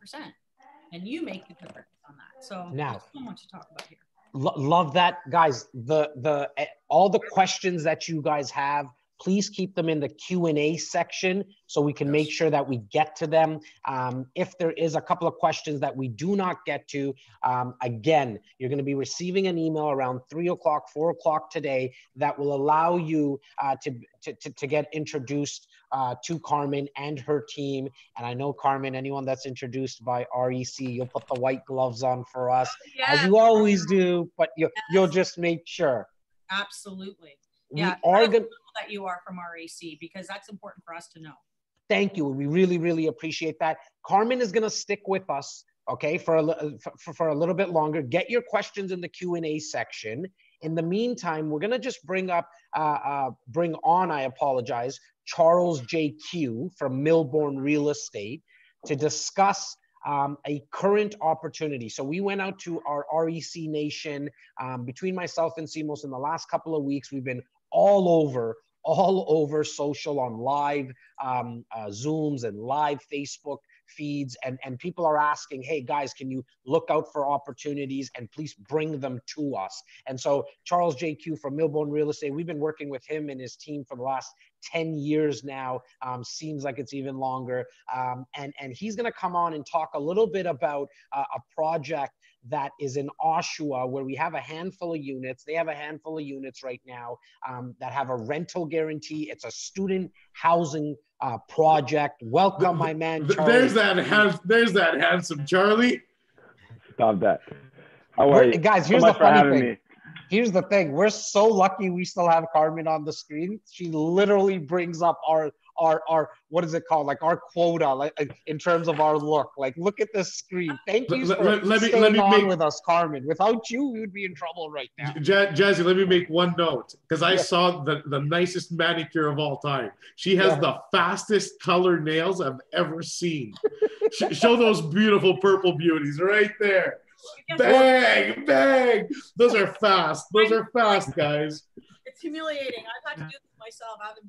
Speaker 3: And you make the difference on that. So
Speaker 2: now,
Speaker 3: so much to talk about here.
Speaker 2: Lo- love that, guys. The the eh, all the questions that you guys have please keep them in the q&a section so we can yes. make sure that we get to them um, if there is a couple of questions that we do not get to um, again you're going to be receiving an email around 3 o'clock 4 o'clock today that will allow you uh, to, to, to, to, get introduced uh, to carmen and her team and i know carmen anyone that's introduced by rec you'll put the white gloves on for us yes. as you always do but you, yes. you'll just make sure
Speaker 3: absolutely
Speaker 2: we yeah, are going
Speaker 3: that you are from REC because that's important for us to know.
Speaker 2: Thank you. We really, really appreciate that. Carmen is going to stick with us, okay, for a, for, for a little bit longer. Get your questions in the Q&A section. In the meantime, we're going to just bring up, uh, uh, bring on, I apologize, Charles JQ from Millbourne Real Estate to discuss um, a current opportunity. So we went out to our REC Nation um, between myself and Simos in the last couple of weeks. We've been all over all over social on live um, uh, Zooms and live Facebook feeds. And, and people are asking, hey, guys, can you look out for opportunities and please bring them to us? And so, Charles JQ from Millbourne Real Estate, we've been working with him and his team for the last 10 years now. Um, seems like it's even longer. Um, and, and he's going to come on and talk a little bit about uh, a project that is in Oshawa, where we have a handful of units. They have a handful of units right now um, that have a rental guarantee. It's a student housing uh, project. Welcome, my man.
Speaker 1: Charlie. There's that. There's that handsome Charlie.
Speaker 6: Stop that. How are you?
Speaker 2: Guys, here's so the funny thing. Me. Here's the thing. We're so lucky we still have Carmen on the screen. She literally brings up our our our what is it called? Like our quota like in terms of our look. Like look at this screen. Thank you let, for let, let me, staying let me on make, with us carmen. Without you we would be in trouble right now.
Speaker 1: J- jazzy let me make one note because i yeah. saw the, the nicest manicure of all time. She has yeah. the fastest color nails i've ever seen. Show those beautiful purple beauties right there. Bang bang. Those are fast. Those are fast guys
Speaker 3: it's humiliating i've had to do this myself. I haven't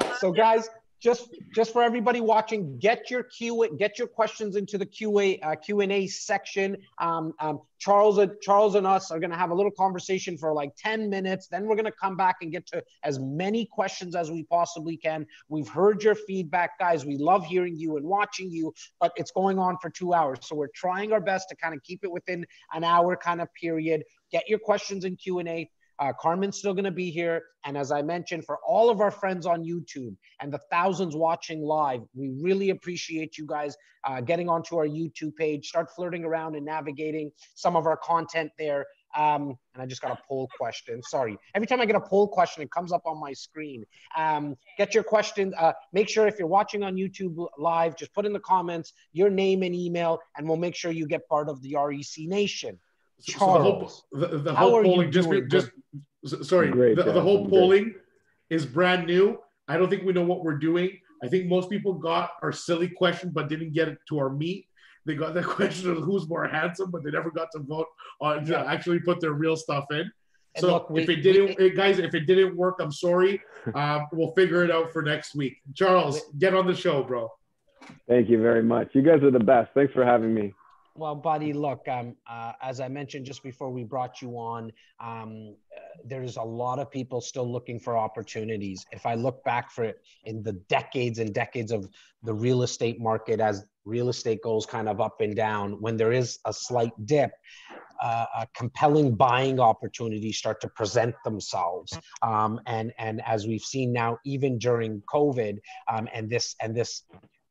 Speaker 3: been. [LAUGHS]
Speaker 2: so, guys, just just for everybody watching, get your Q get your questions into the QA uh, Q and A section. Um, um, Charles and Charles and us are going to have a little conversation for like ten minutes. Then we're going to come back and get to as many questions as we possibly can. We've heard your feedback, guys. We love hearing you and watching you, but it's going on for two hours, so we're trying our best to kind of keep it within an hour kind of period. Get your questions in Q and A. Uh, Carmen's still going to be here. And as I mentioned, for all of our friends on YouTube and the thousands watching live, we really appreciate you guys uh, getting onto our YouTube page, start flirting around and navigating some of our content there. Um, and I just got a poll question. Sorry. Every time I get a poll question, it comes up on my screen. Um, get your question. Uh, make sure if you're watching on YouTube live, just put in the comments your name and email, and we'll make sure you get part of the REC Nation.
Speaker 1: Charles, so the whole, the, the whole polling just just sorry, Great, the, the whole polling is brand new. I don't think we know what we're doing. I think most people got our silly question but didn't get it to our meat. They got that [LAUGHS] question of who's more handsome, but they never got to vote on yeah. to actually put their real stuff in. so look, we, if it didn't, we, guys, if it didn't work, I'm sorry. [LAUGHS] Um, we'll figure it out for next week. Charles, get on the show, bro.
Speaker 6: Thank you very much. You guys are the best. Thanks for having me.
Speaker 2: Well, buddy, look, um, uh, as I mentioned just before we brought you on, um, uh, there's a lot of people still looking for opportunities. If I look back for it in the decades and decades of the real estate market, as real estate goes kind of up and down, when there is a slight dip, uh, compelling buying opportunities start to present themselves. Um, and and as we've seen now, even during COVID, um, and this and this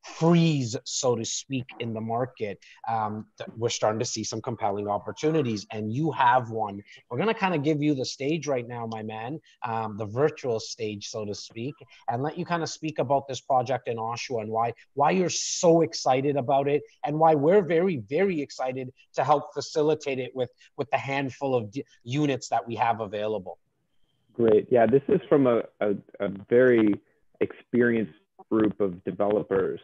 Speaker 2: freeze, so to speak, in the market, um, we're starting to see some compelling opportunities. And you have one. We're going to kind of give you the stage right now, my man, um, the virtual stage, so to speak, and let you kind of speak about this project in Oshawa and why why you're so excited about it and why we're very very excited to help facilitate it with with the handful of d- units that we have available.
Speaker 6: Great. Yeah, this is from a, a, a very experienced group of developers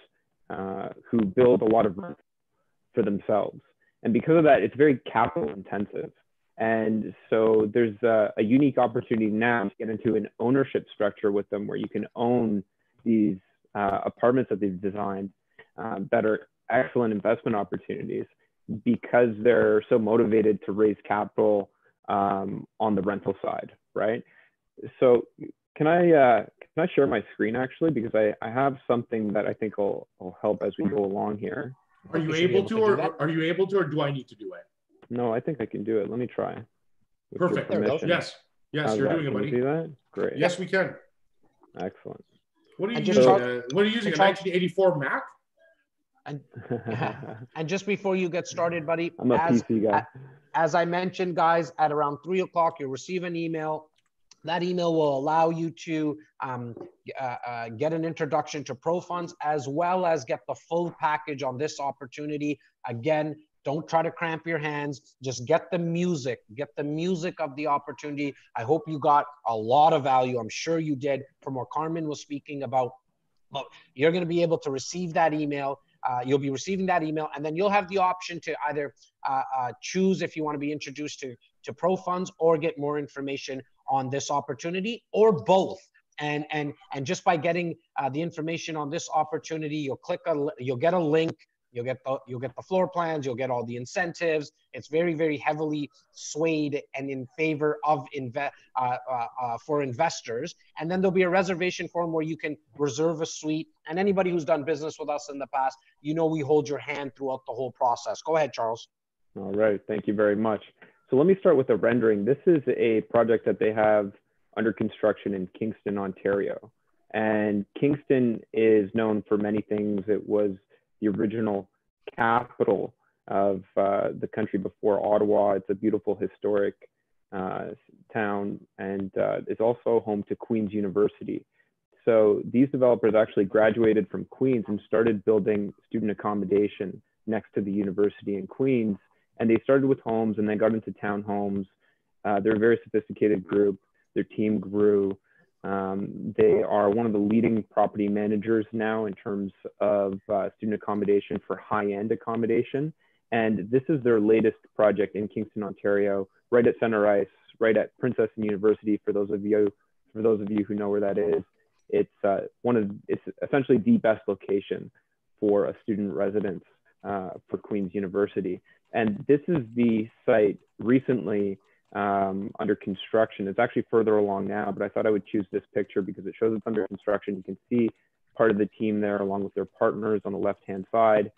Speaker 6: uh, who build a lot of for themselves. And because of that, it's very capital intensive. And so there's a, a, unique opportunity now to get into an ownership structure with them where you can own these uh, apartments that they've designed uh, that are excellent investment opportunities because they're so motivated to raise capital um, on the rental side, right? So can I uh, can I share my screen actually because I, I have something that I think will, will help as we go along here.
Speaker 1: Are you able to, or are you able to, or do I need to do it?
Speaker 6: No, I think I can do it. Let me try.
Speaker 1: Perfect. Yes. Yes, How's you're that? doing it, buddy.
Speaker 6: do that? Great.
Speaker 1: Yes, we can.
Speaker 6: Excellent.
Speaker 1: What are you using? Uh, what are you using? A 1984 Mac?
Speaker 2: And, [LAUGHS] [LAUGHS] and just before you get started, buddy,
Speaker 6: I'm a as, PC guy.
Speaker 2: As I mentioned, guys, at around three o'clock, you'll receive an email. That email will allow you to um, uh, uh, get an introduction to ProFunds as well as get the full package on this opportunity. Again, don't try to cramp your hands. Just get the music, get the music of the opportunity. I hope you got a lot of value. I'm sure you did from what Carmen was speaking about. But you're going to be able to receive that email. Uh, you'll be receiving that email, and then you'll have the option to either uh, uh, choose if you want to be introduced to to ProFunds or get more information on this opportunity, or both. And and and just by getting uh, the information on this opportunity, you'll click a you'll get a link You'll get the you'll get the floor plans. You'll get all the incentives. It's very very heavily swayed and in favor of invest uh, uh, uh, for investors. And then there'll be a reservation form where you can reserve a suite. And anybody who's done business with us in the past, you know we hold your hand throughout the whole process. Go ahead, Charles.
Speaker 6: All right, thank you very much. So let me start with the rendering. This is a project that they have under construction in Kingston, Ontario. And Kingston is known for many things. It was the original capital of uh, the country before Ottawa. It's a beautiful historic uh, town and uh, is also home to Queen's University. So these developers actually graduated from Queen's and started building student accommodation next to the university in Queen's. And they started with homes and then got into townhomes. Uh, they're a very sophisticated group. Their team grew. Um, they are one of the leading property managers now in terms of uh, student accommodation for high-end accommodation. And this is their latest project in Kingston, Ontario, right at Center Ice, right at Princess and University. For those of you, for those of you who know where that is, it's uh, one of it's essentially the best location for a student residence uh, for Queen's University. And this is the site recently um, under construction. It's actually further along now, but I thought I would choose this picture because it shows it's under construction. You can see part of the team there along with their partners on the left-hand side.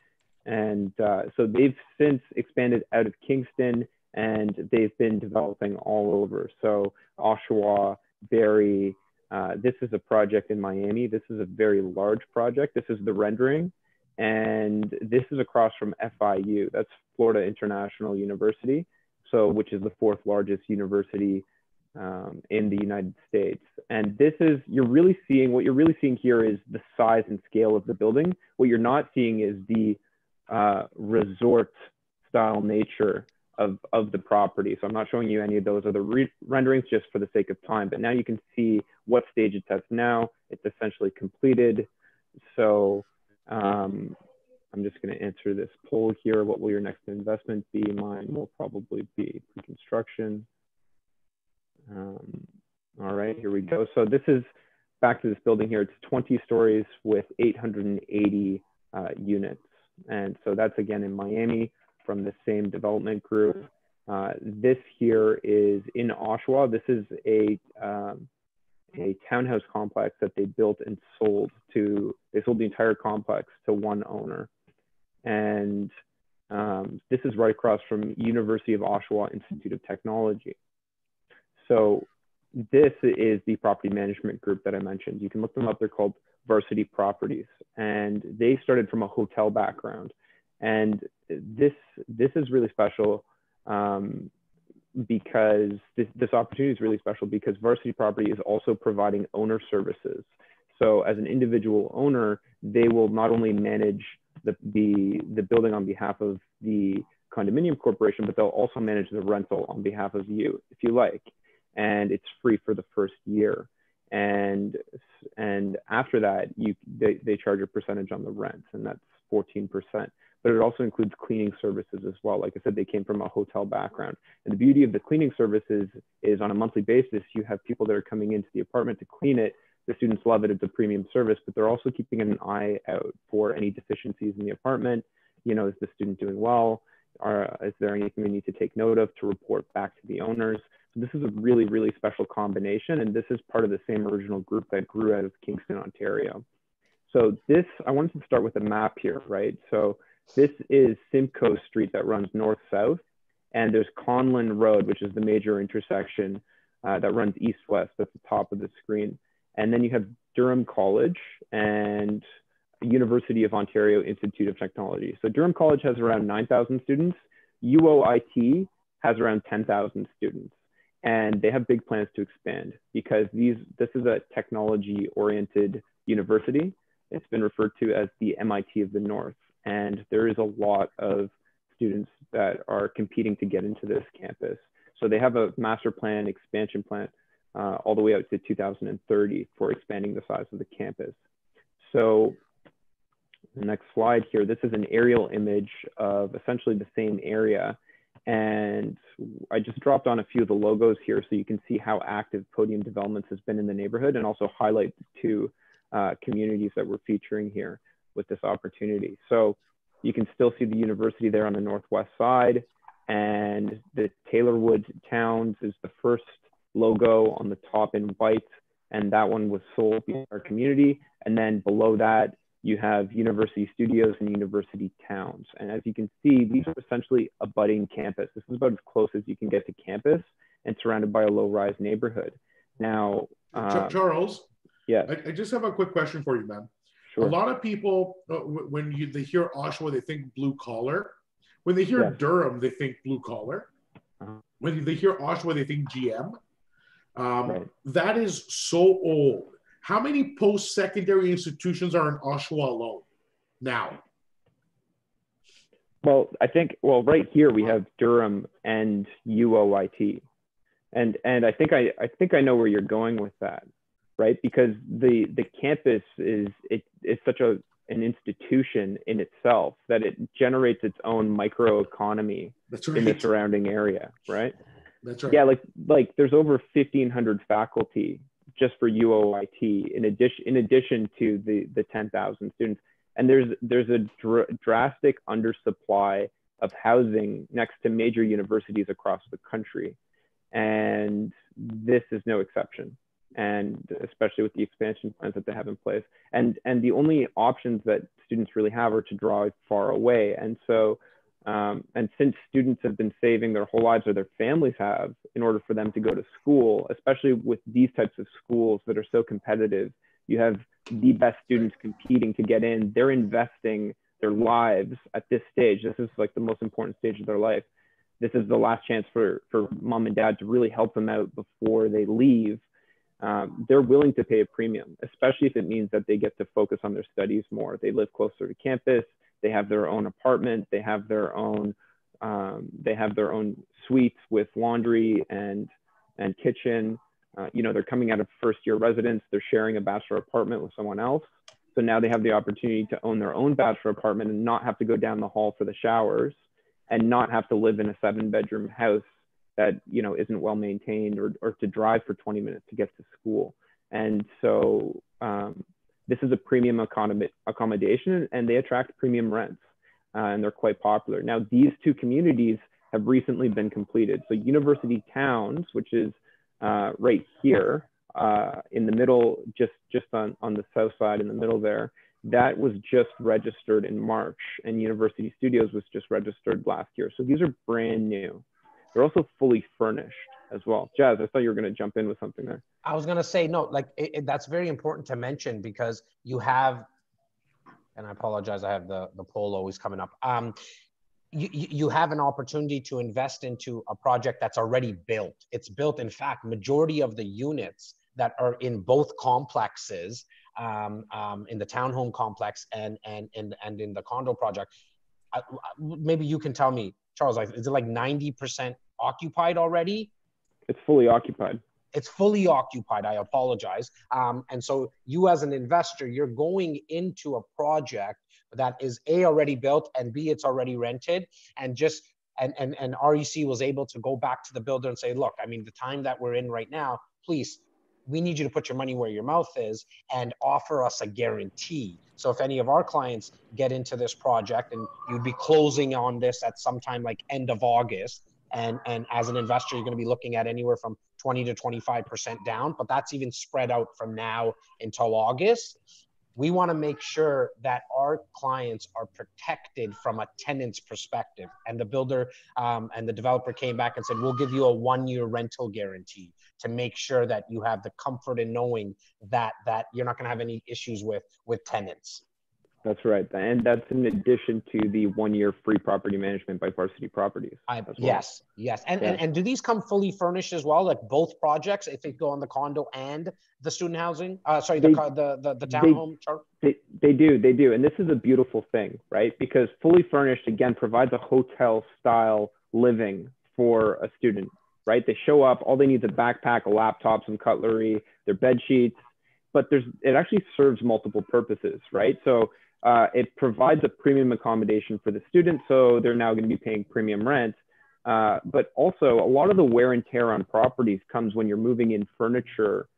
Speaker 6: And uh, so they've since expanded out of Kingston and they've been developing all over. So Oshawa, Barrie, uh, this is a project in Miami. This is a very large project. This is the rendering. And this is across from FIU. That's Florida International University so which is the fourth largest university um, in the United States. And this is, you're really seeing, what you're really seeing here is the size and scale of the building. What you're not seeing is the uh, resort style nature of, of the property. So I'm not showing you any of those other re renderings just for the sake of time, but now you can see what stage it's at now. It's essentially completed. So um, I'm just going to answer this poll here. What will your next investment be? Mine will probably be pre-construction. Um, all right, here we go. So this is back to this building here. It's 20 stories with 880 uh, units. And so that's again in Miami from the same development group. Uh, this here is in Oshawa. This is a um, a townhouse complex that they built and sold to. They sold the entire complex to one owner and um, this is right across from University of Oshawa Institute of Technology. So this is the property management group that I mentioned. You can look them up. They're called Varsity Properties, and they started from a hotel background. And this this is really special um, because this, this opportunity is really special because Varsity Property is also providing owner services. So as an individual owner, they will not only manage the, the, the building on behalf of the condominium corporation, but they'll also manage the rental on behalf of you if you like. And it's free for the first year. and and after that you they, they charge a percentage on the rent and that's 14% but it also includes cleaning services as well like i said they came from a hotel background and the beauty of the cleaning services is on a monthly basis you have people that are coming into the apartment to clean it the students love it it's a premium service but they're also keeping an eye out for any deficiencies in the apartment you know is the student doing well are, is there anything we need to take note of to report back to the owners so this is a really, really special combination. And this is part of the same original group that grew out of Kingston, Ontario. So this, I wanted to start with a map here, right? So this is Simcoe Street that runs north-south. And there's Conlin Road, which is the major intersection uh, that runs east-west at the top of the screen. And then you have Durham College and University of Ontario Institute of Technology. So Durham College has around 9,000 students. UOIT has around 10,000 students and they have big plans to expand because these this is a technology oriented university it's been referred to as the mit of the north and there is a lot of students that are competing to get into this campus. So they have a master plan expansion plan uh, all the way out to 2030 for expanding the size of the campus. So the next slide here this is an aerial image of essentially the same area. And I just dropped on a few of the logos here so you can see how active Podium Developments has been in the neighborhood and also highlight the two uh, communities that we're featuring here with this opportunity. So you can still see the university there on the northwest side and the Taylorwood Towns is the first logo on the top in white and that one was sold in our community. And then below that, you have university studios and university towns. And as you can see, these are essentially a budding campus. This is about as close as you can get to campus and surrounded by a low rise neighborhood. Now,
Speaker 1: uh, Charles,
Speaker 6: yeah,
Speaker 1: I, I, just have a quick question for you, man.
Speaker 6: Sure.
Speaker 1: A lot of people, uh, when you, they hear Oshawa, they think blue collar. When they hear Durham, they think blue collar. Uh-huh. When they hear Oshawa, they think GM. Um, right. That is so old how many post secondary institutions are in Oshawa alone now?
Speaker 6: Well, I think well right here we have Durham and UOIT. And and I think I, I think I know where you're going with that, right? Because the the campus is it is such a an institution in itself that it generates its own microeconomy right. in the surrounding area, right?
Speaker 1: That's right.
Speaker 6: Yeah, like like there's over 1,500 faculty just for UOIT in addition in addition to the the 10,000 students. And there's there's a dr drastic undersupply of housing next to major universities across the country, and this is no exception. And especially with the expansion plans that they have in place, and and the only options that students really have are to drive far away. And so um, and since students have been saving their whole lives or their families have in order for them to go to school, especially with these types of schools that are so competitive, you have the best students competing to get in. They're investing their lives at this stage. This is like the most important stage of their life. This is the last chance for, for mom and dad to really help them out before they leave. Um, they're willing to pay a premium, especially if it means that they get to focus on their studies more. They live closer to campus they have their own apartment. They have their own um, they have their own suites with laundry and and kitchen. Uh, you know, they're coming out of first year residence. They're sharing a bachelor apartment with someone else. So now they have the opportunity to own their own bachelor apartment and not have to go down the hall for the showers and not have to live in a seven bedroom house that, you know, isn't well maintained or, or to drive for 20 minutes to get to school. And so um, this is a premium accommodation and they attract premium rents uh, and they're quite popular. Now, these two communities have recently been completed. So University Towns, which is uh, right here uh, in the middle, just, just on, on the south side in the middle there, that was just registered in March and University Studios was just registered last year. So these are brand new. They're also fully furnished as well. Jas, I thought you were going to jump in with something there.
Speaker 2: I was going to say, no, like it, it, that's very important to mention because you have, and I apologize, I have the, the poll always coming up. Um, you, you have an opportunity to invest into a project that's already built. It's built, in fact, majority of the units that are in both complexes, um, um, in the townhome complex and, and, and, and in the condo project. Uh, maybe you can tell me, Charles, is it like 90% occupied already?
Speaker 6: It's fully occupied.
Speaker 2: it's fully occupied. I apologize. Um, and so you as an investor, you're going into a project that is a already built and b it's already rented and just and and and REC was able to go back to the builder and say, look, I mean, the time that we're in right now, please we need you to put your money where your mouth is and offer us a guarantee. So if any of our clients get into this project and you'd be closing on this at some time like end of August, and and as an investor, you're going to be looking at anywhere from 20 to 25% down, but that's even spread out from now until August we want to make sure that our clients are protected from a tenant's perspective. And the builder um, and the developer came back and said, we'll give you a one year rental guarantee to make sure that you have the comfort in knowing that that you're not going to have any issues with with tenants.
Speaker 6: That's right. And that's in addition to the one year free property management by Varsity Properties.
Speaker 2: I, well. Yes, yes. And, yeah. and and do these come fully furnished as well, like both projects, if they go on the condo and the student housing? Uh, sorry, they, the, the, the, the townhome
Speaker 6: they, they, they do, they do. And this is a beautiful thing, right? Because fully furnished, again, provides a hotel style living for a student, right? They show up, all they need is a backpack, a laptop, some cutlery, their bed sheets, but there's it actually serves multiple purposes, right? So uh, it provides a premium accommodation for the students, so they're now going to be paying premium rent. Uh, but also, a lot of the wear and tear on properties comes when you're moving in furniture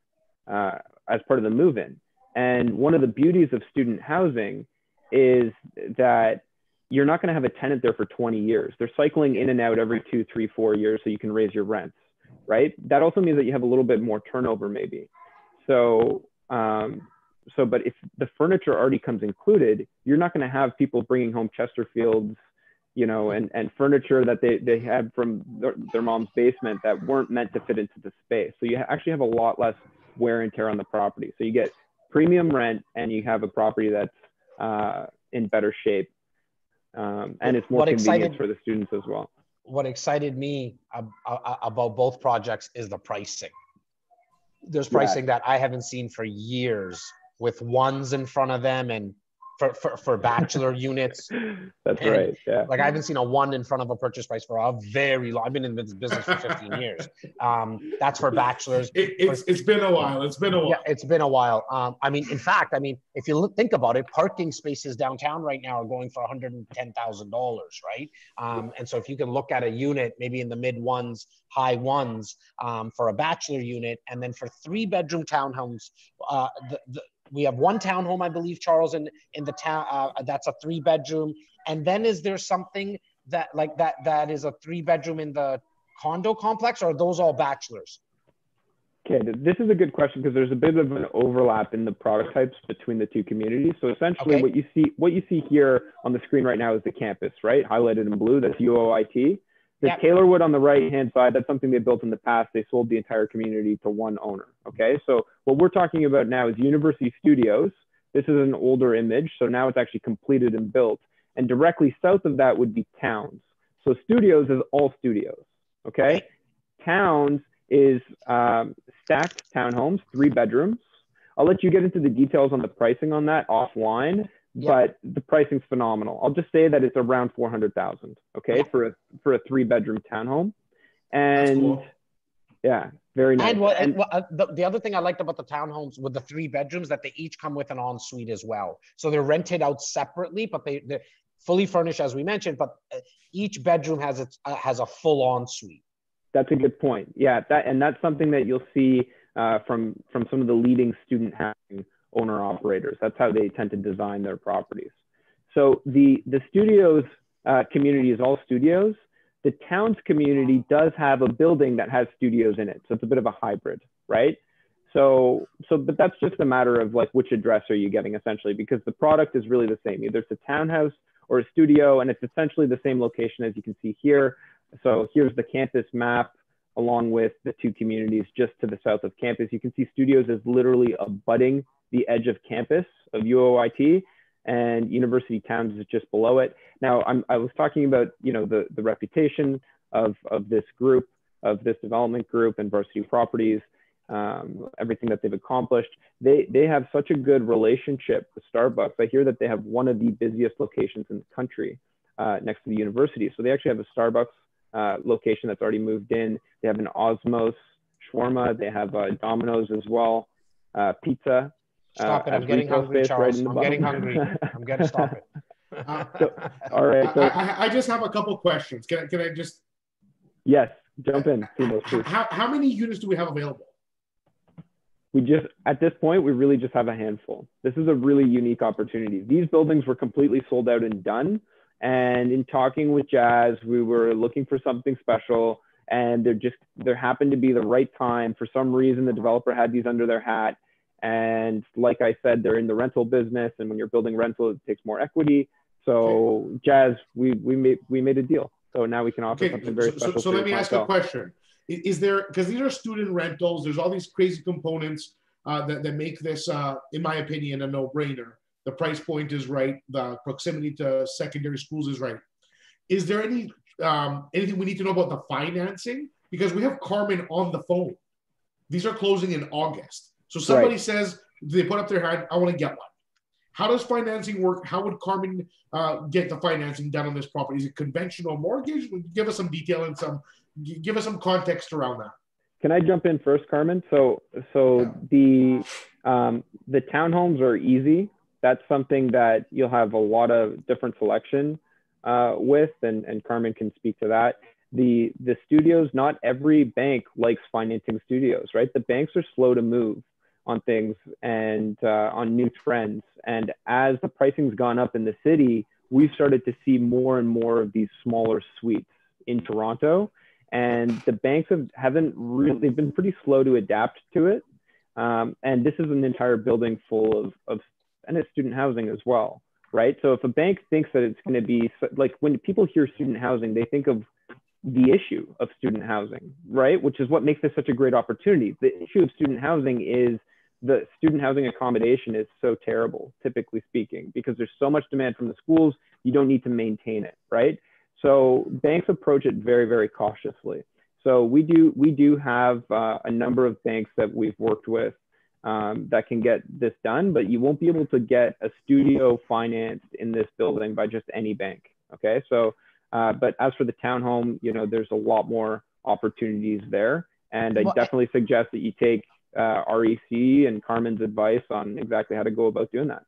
Speaker 6: uh, as part of the move-in. And one of the beauties of student housing is that you're not going to have a tenant there for 20 years. They're cycling in and out every two, three, four years, so you can raise your rents, right? That also means that you have a little bit more turnover, maybe. So um, so but if the furniture already comes included you're not going to have people bringing home chesterfields you know and and furniture that they they had from their, their mom's basement that weren't meant to fit into the space. So you actually have a lot less wear and tear on the property. So you get premium rent and you have a property that's uh, in better shape um, and it's more what convenient excited, for the students as well.
Speaker 2: What excited me about both projects is the pricing. There's pricing yeah. that I haven't seen for years with ones in front of them and for, for, for bachelor [LAUGHS] units.
Speaker 6: That's and right. Yeah.
Speaker 2: Like I haven't seen a one in front of a purchase price for a very long. I've been in this business for 15 [LAUGHS] years. Um, that's for bachelors.
Speaker 1: It, it's,
Speaker 2: for,
Speaker 1: it's been a while. It's been a while.
Speaker 2: Yeah, it's been a while. Um, I mean, in fact, I mean, if you look, think about it, parking spaces downtown right now are going for $110,000, right? Um, and so if you can look at a unit, maybe in the mid ones, high ones um, for a bachelor unit, and then for three bedroom townhomes, uh, the, the, we have one townhome, I believe, Charles, in in the town. Uh, that's a three bedroom. And then is there something that like that that is a three bedroom in the condo complex, or are those all bachelors?
Speaker 6: Okay, this is a good question because there's a bit of an overlap in the product types between the two communities. So essentially, okay. what you see what you see here on the screen right now is the campus, right, highlighted in blue. That's UOIT. The yep. Taylorwood on the right hand side, that's something they built in the past. They sold the entire community to one owner. Okay, so what we're talking about now is University Studios. This is an older image, so now it's actually completed and built. And directly south of that would be Towns. So Studios is all studios. Okay, Towns is um, stacked townhomes, three bedrooms. I'll let you get into the details on the pricing on that offline but the pricing's phenomenal. I'll just say that it's around 400,000, okay, for a for a three bedroom townhome. And cool. yeah, very nice.
Speaker 2: And, well, and well, uh, the, the other thing I liked about the townhomes with the three bedrooms that they each come with an ensuite as well. So they're rented out separately, but they they're fully furnished as we mentioned, but uh, each bedroom has its uh, has a full ensuite.
Speaker 6: That's a good point. Yeah, that and that's something that you'll see uh, from from some of the leading student housing owner operators. That's how they tend to design their properties. So the, the studios uh, community is all studios. The towns community does have a building that has studios in it. So it's a bit of a hybrid, right? So, so, but that's just a matter of like which address are you getting essentially because the product is really the same. Either it's a townhouse or a studio and it's essentially the same location as you can see here. So here's the campus map along with the two communities just to the south of campus. You can see studios is literally abutting the edge of campus of UOIT and University Towns is just below it. Now, I'm, i was talking about, you know, the, the reputation of, of this group, of this development group and Varsity Properties, um, everything that they've accomplished. They, they have such a good relationship with Starbucks. I hear that they have one of the busiest locations in the country uh, next to the university. So they actually have a Starbucks uh, location that's already moved in. They have an Osmow's shawarma. They have uh, Domino's as well, uh, pizza.
Speaker 2: Stop it! I'm getting hungry, Charles. Right I'm getting hungry. [LAUGHS] I'm getting stop it. [LAUGHS]
Speaker 1: Uh, so, all right. So, I, I, just have a couple questions. Can I, can I just?
Speaker 6: Yes, jump in.
Speaker 1: How, how many units do we have available?
Speaker 6: We just, at this point, we really just have a handful. This is a really unique opportunity. These buildings were completely sold out and done. And in talking with Jas, we were looking for something special. And there just, there happened to be the right time. For some reason, the developer had these under their hat. And like I said, they're in the rental business. And when you're building rental, it takes more equity. So Jas, we we made we made a deal. So now we can offer okay. something very
Speaker 1: so,
Speaker 6: special.
Speaker 1: So, so let me ask a question: Is there because these are student rentals? There's all these crazy components uh, that that make this, uh, in my opinion, a no-brainer. The price point is right. The proximity to secondary schools is right. Is there any um, anything we need to know about the financing? Because we have Carmen on the phone. These are closing in August. So somebody right. says they put up their hand, I want to get one. How does financing work? How would Carmen uh, get the financing done on this property? Is it conventional mortgage? Give us some detail and some give us some context around that.
Speaker 6: Can I jump in first, Carmen? So, so yeah. the um, the townhomes are easy. That's something that you'll have a lot of different selection uh, with, and and Carmen can speak to that. The the studios, not every bank likes financing studios, right? The banks are slow to move on things and uh, on new trends. And as the pricing's gone up in the city, we've started to see more and more of these smaller suites in Toronto. And the banks have, haven't really, they've been pretty slow to adapt to it. Um, and this is an entire building full of, of, and it's student housing as well, right? So if a bank thinks that it's going to be like when people hear student housing, they think of the issue of student housing, right? Which is what makes this such a great opportunity. The issue of student housing is the student housing accommodation is so terrible, typically speaking, because there's so much demand from the schools, you don't need to maintain it, right? So banks approach it very, very cautiously. So we do we do have uh, a number of banks that we've worked with um, that can get this done, but you won't be able to get a studio financed in this building by just any bank. Okay, so uh, but as for the townhome, you know, there's a lot more opportunities there, and I definitely suggest that you take uh, REC and Carmen's advice on exactly how to go about doing that.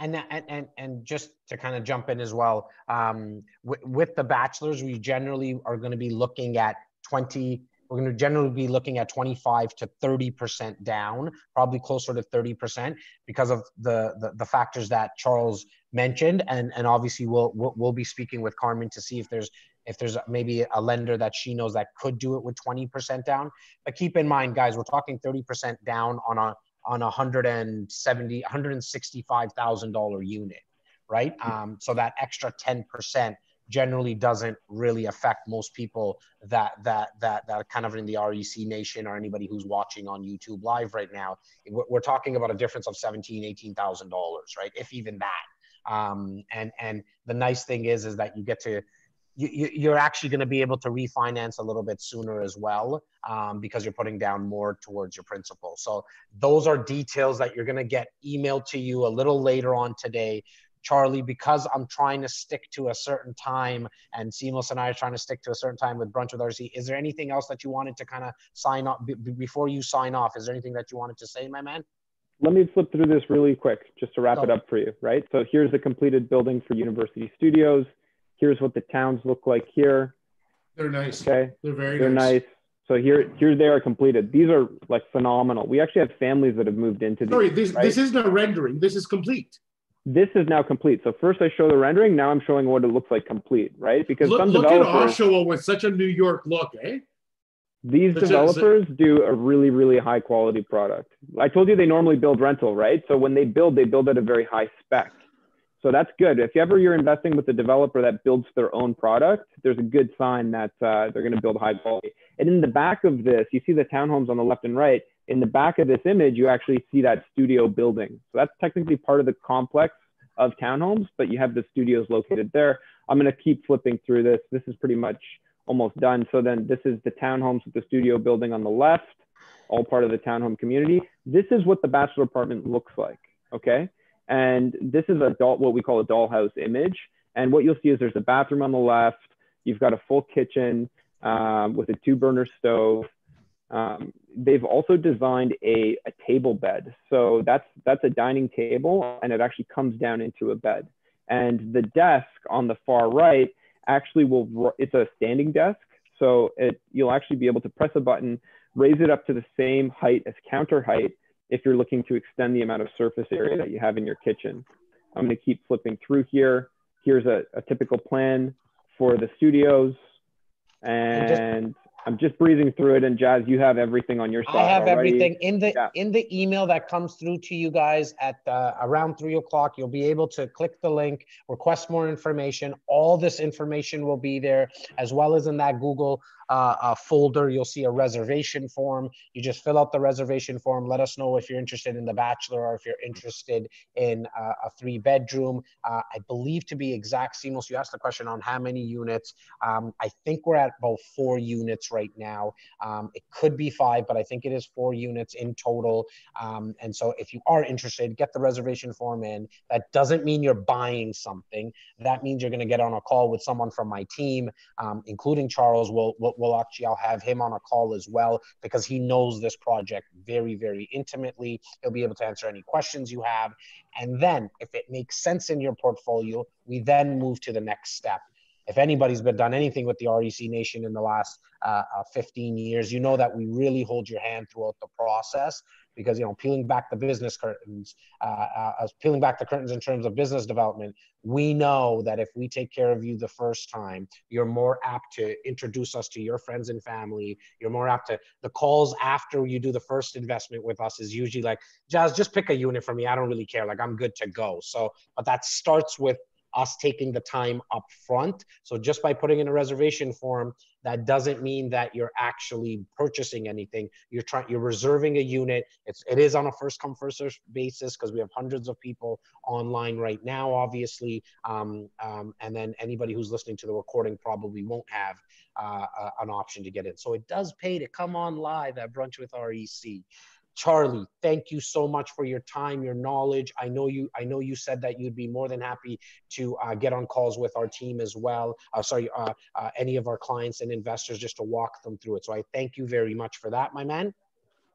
Speaker 2: And, and, and, and just to kind of jump in as well, um, with, with the bachelors, we generally are going to be looking at 20, we're going to generally be looking at 25 to 30% down, probably closer to 30% because of the, the, the factors that Charles mentioned. And, and obviously we'll, we'll, we'll be speaking with Carmen to see if there's if there's maybe a lender that she knows that could do it with 20% down. But keep in mind, guys, we're talking 30% down on a on a 170 $165,000 unit, right? Um, so that extra 10% generally doesn't really affect most people that that that that are kind of in the REC nation or anybody who's watching on YouTube live right now. We're, we're talking about a difference of 17 $18,000, right? If even that. Um, and and the nice thing is is that you get to you, are actually going to be able to refinance a little bit sooner as well um, because you're putting down more towards your principal. So those are details that you're going to get emailed to you a little later on today. Charlie, because I'm trying to stick to a certain time and Simos and I are trying to stick to a certain time with Brunch with REC, is there anything else that you wanted to kind of sign off b- before you sign off? Is there anything that you wanted to say, my man?
Speaker 6: Let me flip through this really quick just to wrap it up for you, right? So here's the completed building for University Studios. Here's what the towns look like here.
Speaker 1: They're nice.
Speaker 6: Okay.
Speaker 1: They're very
Speaker 6: They're nice. nice. So here, here they are completed. These are like phenomenal. We actually have families that have moved into these.
Speaker 1: Sorry, this right? this is not rendering. This is complete.
Speaker 6: This is now complete. So first I show the rendering. Now I'm showing what it looks like complete, right? Because
Speaker 1: look,
Speaker 6: some
Speaker 1: look
Speaker 6: developers
Speaker 1: at Oshawa with such a New York look, eh?
Speaker 6: These developers do a really, really high quality product. I told you they normally build rental, right? So when they build, they build at a very high spec. So that's good. If ever you're investing with a developer that builds their own product, there's a good sign that uh, they're going to build high quality. And in the back of this, you see the townhomes on the left and right. In the back of this image, you actually see that studio building. So that's technically part of the complex of townhomes, but you have the studios located there. I'm going to keep flipping through this. This is pretty much almost done. So then this is the townhomes with the studio building on the left, all part of the townhome community. This is what the bachelor apartment looks like. Okay. And this is a doll, what we call a dollhouse image. And what you'll see is there's a bathroom on the left. You've got a full kitchen um, with a two burner stove. Um, they've also designed a, a table bed. So that's, that's a dining table and it actually comes down into a bed. And the desk on the far right actually will, it's a standing desk. So it, you'll actually be able to press a button, raise it up to the same height as counter height if you're looking to extend the amount of surface area that you have in your kitchen. I'm gonna keep flipping through here. Here's a, a typical plan for the studios. And I'm just breezing through it. And Jas, you have everything on your side.
Speaker 2: I have
Speaker 6: already.
Speaker 2: everything in the
Speaker 6: Yeah.
Speaker 2: in the email that comes through to you guys at uh, around three o'clock. You'll be able to click the link, request more information. All this information will be there, as well as in that Google uh, folder. You'll see a reservation form. You just fill out the reservation form. Let us know if you're interested in the bachelor or if you're interested in uh, a three bedroom. I believe to be exact, Simos, you asked the question on how many units. Um, I think we're at about four units right now. Um, it could be five, but I think it is four units in total. Um, and so if you are interested, get the reservation form in. That doesn't mean you're buying something. That means you're going to get on a call with someone from my team, um, including Charles. We'll, we'll, we'll actually, I'll have him on a call as well because he knows this project very, very intimately. He'll be able to answer any questions you have. And then if it makes sense in your portfolio, we then move to the next step if anybody's been done anything with the REC Nation in the last uh, uh, 15 years, you know that we really hold your hand throughout the process because you know peeling back the business curtains, uh, uh, peeling back the curtains in terms of business development. We know that if we take care of you the first time, you're more apt to introduce us to your friends and family. You're more apt to the calls after you do the first investment with us is usually like, Jas, just pick a unit for me. I don't really care. Like I'm good to go. So, but that starts with us taking the time up front. So just by putting in a reservation form, that doesn't mean that you're actually purchasing anything. You're trying, you're reserving a unit. It's it is on a first come first serve basis because we have hundreds of people online right now, obviously. Um, um, and then anybody who's listening to the recording probably won't have uh, uh, an option to get in. So it does pay to come on live at Brunch with REC. Charlie, thank you so much for your time, your knowledge. I know you. I know you said that you'd be more than happy to uh, get on calls with our team as well. Uh, sorry, uh, uh, any of our clients and investors, just to walk them through it. So I thank you very much for that, my man.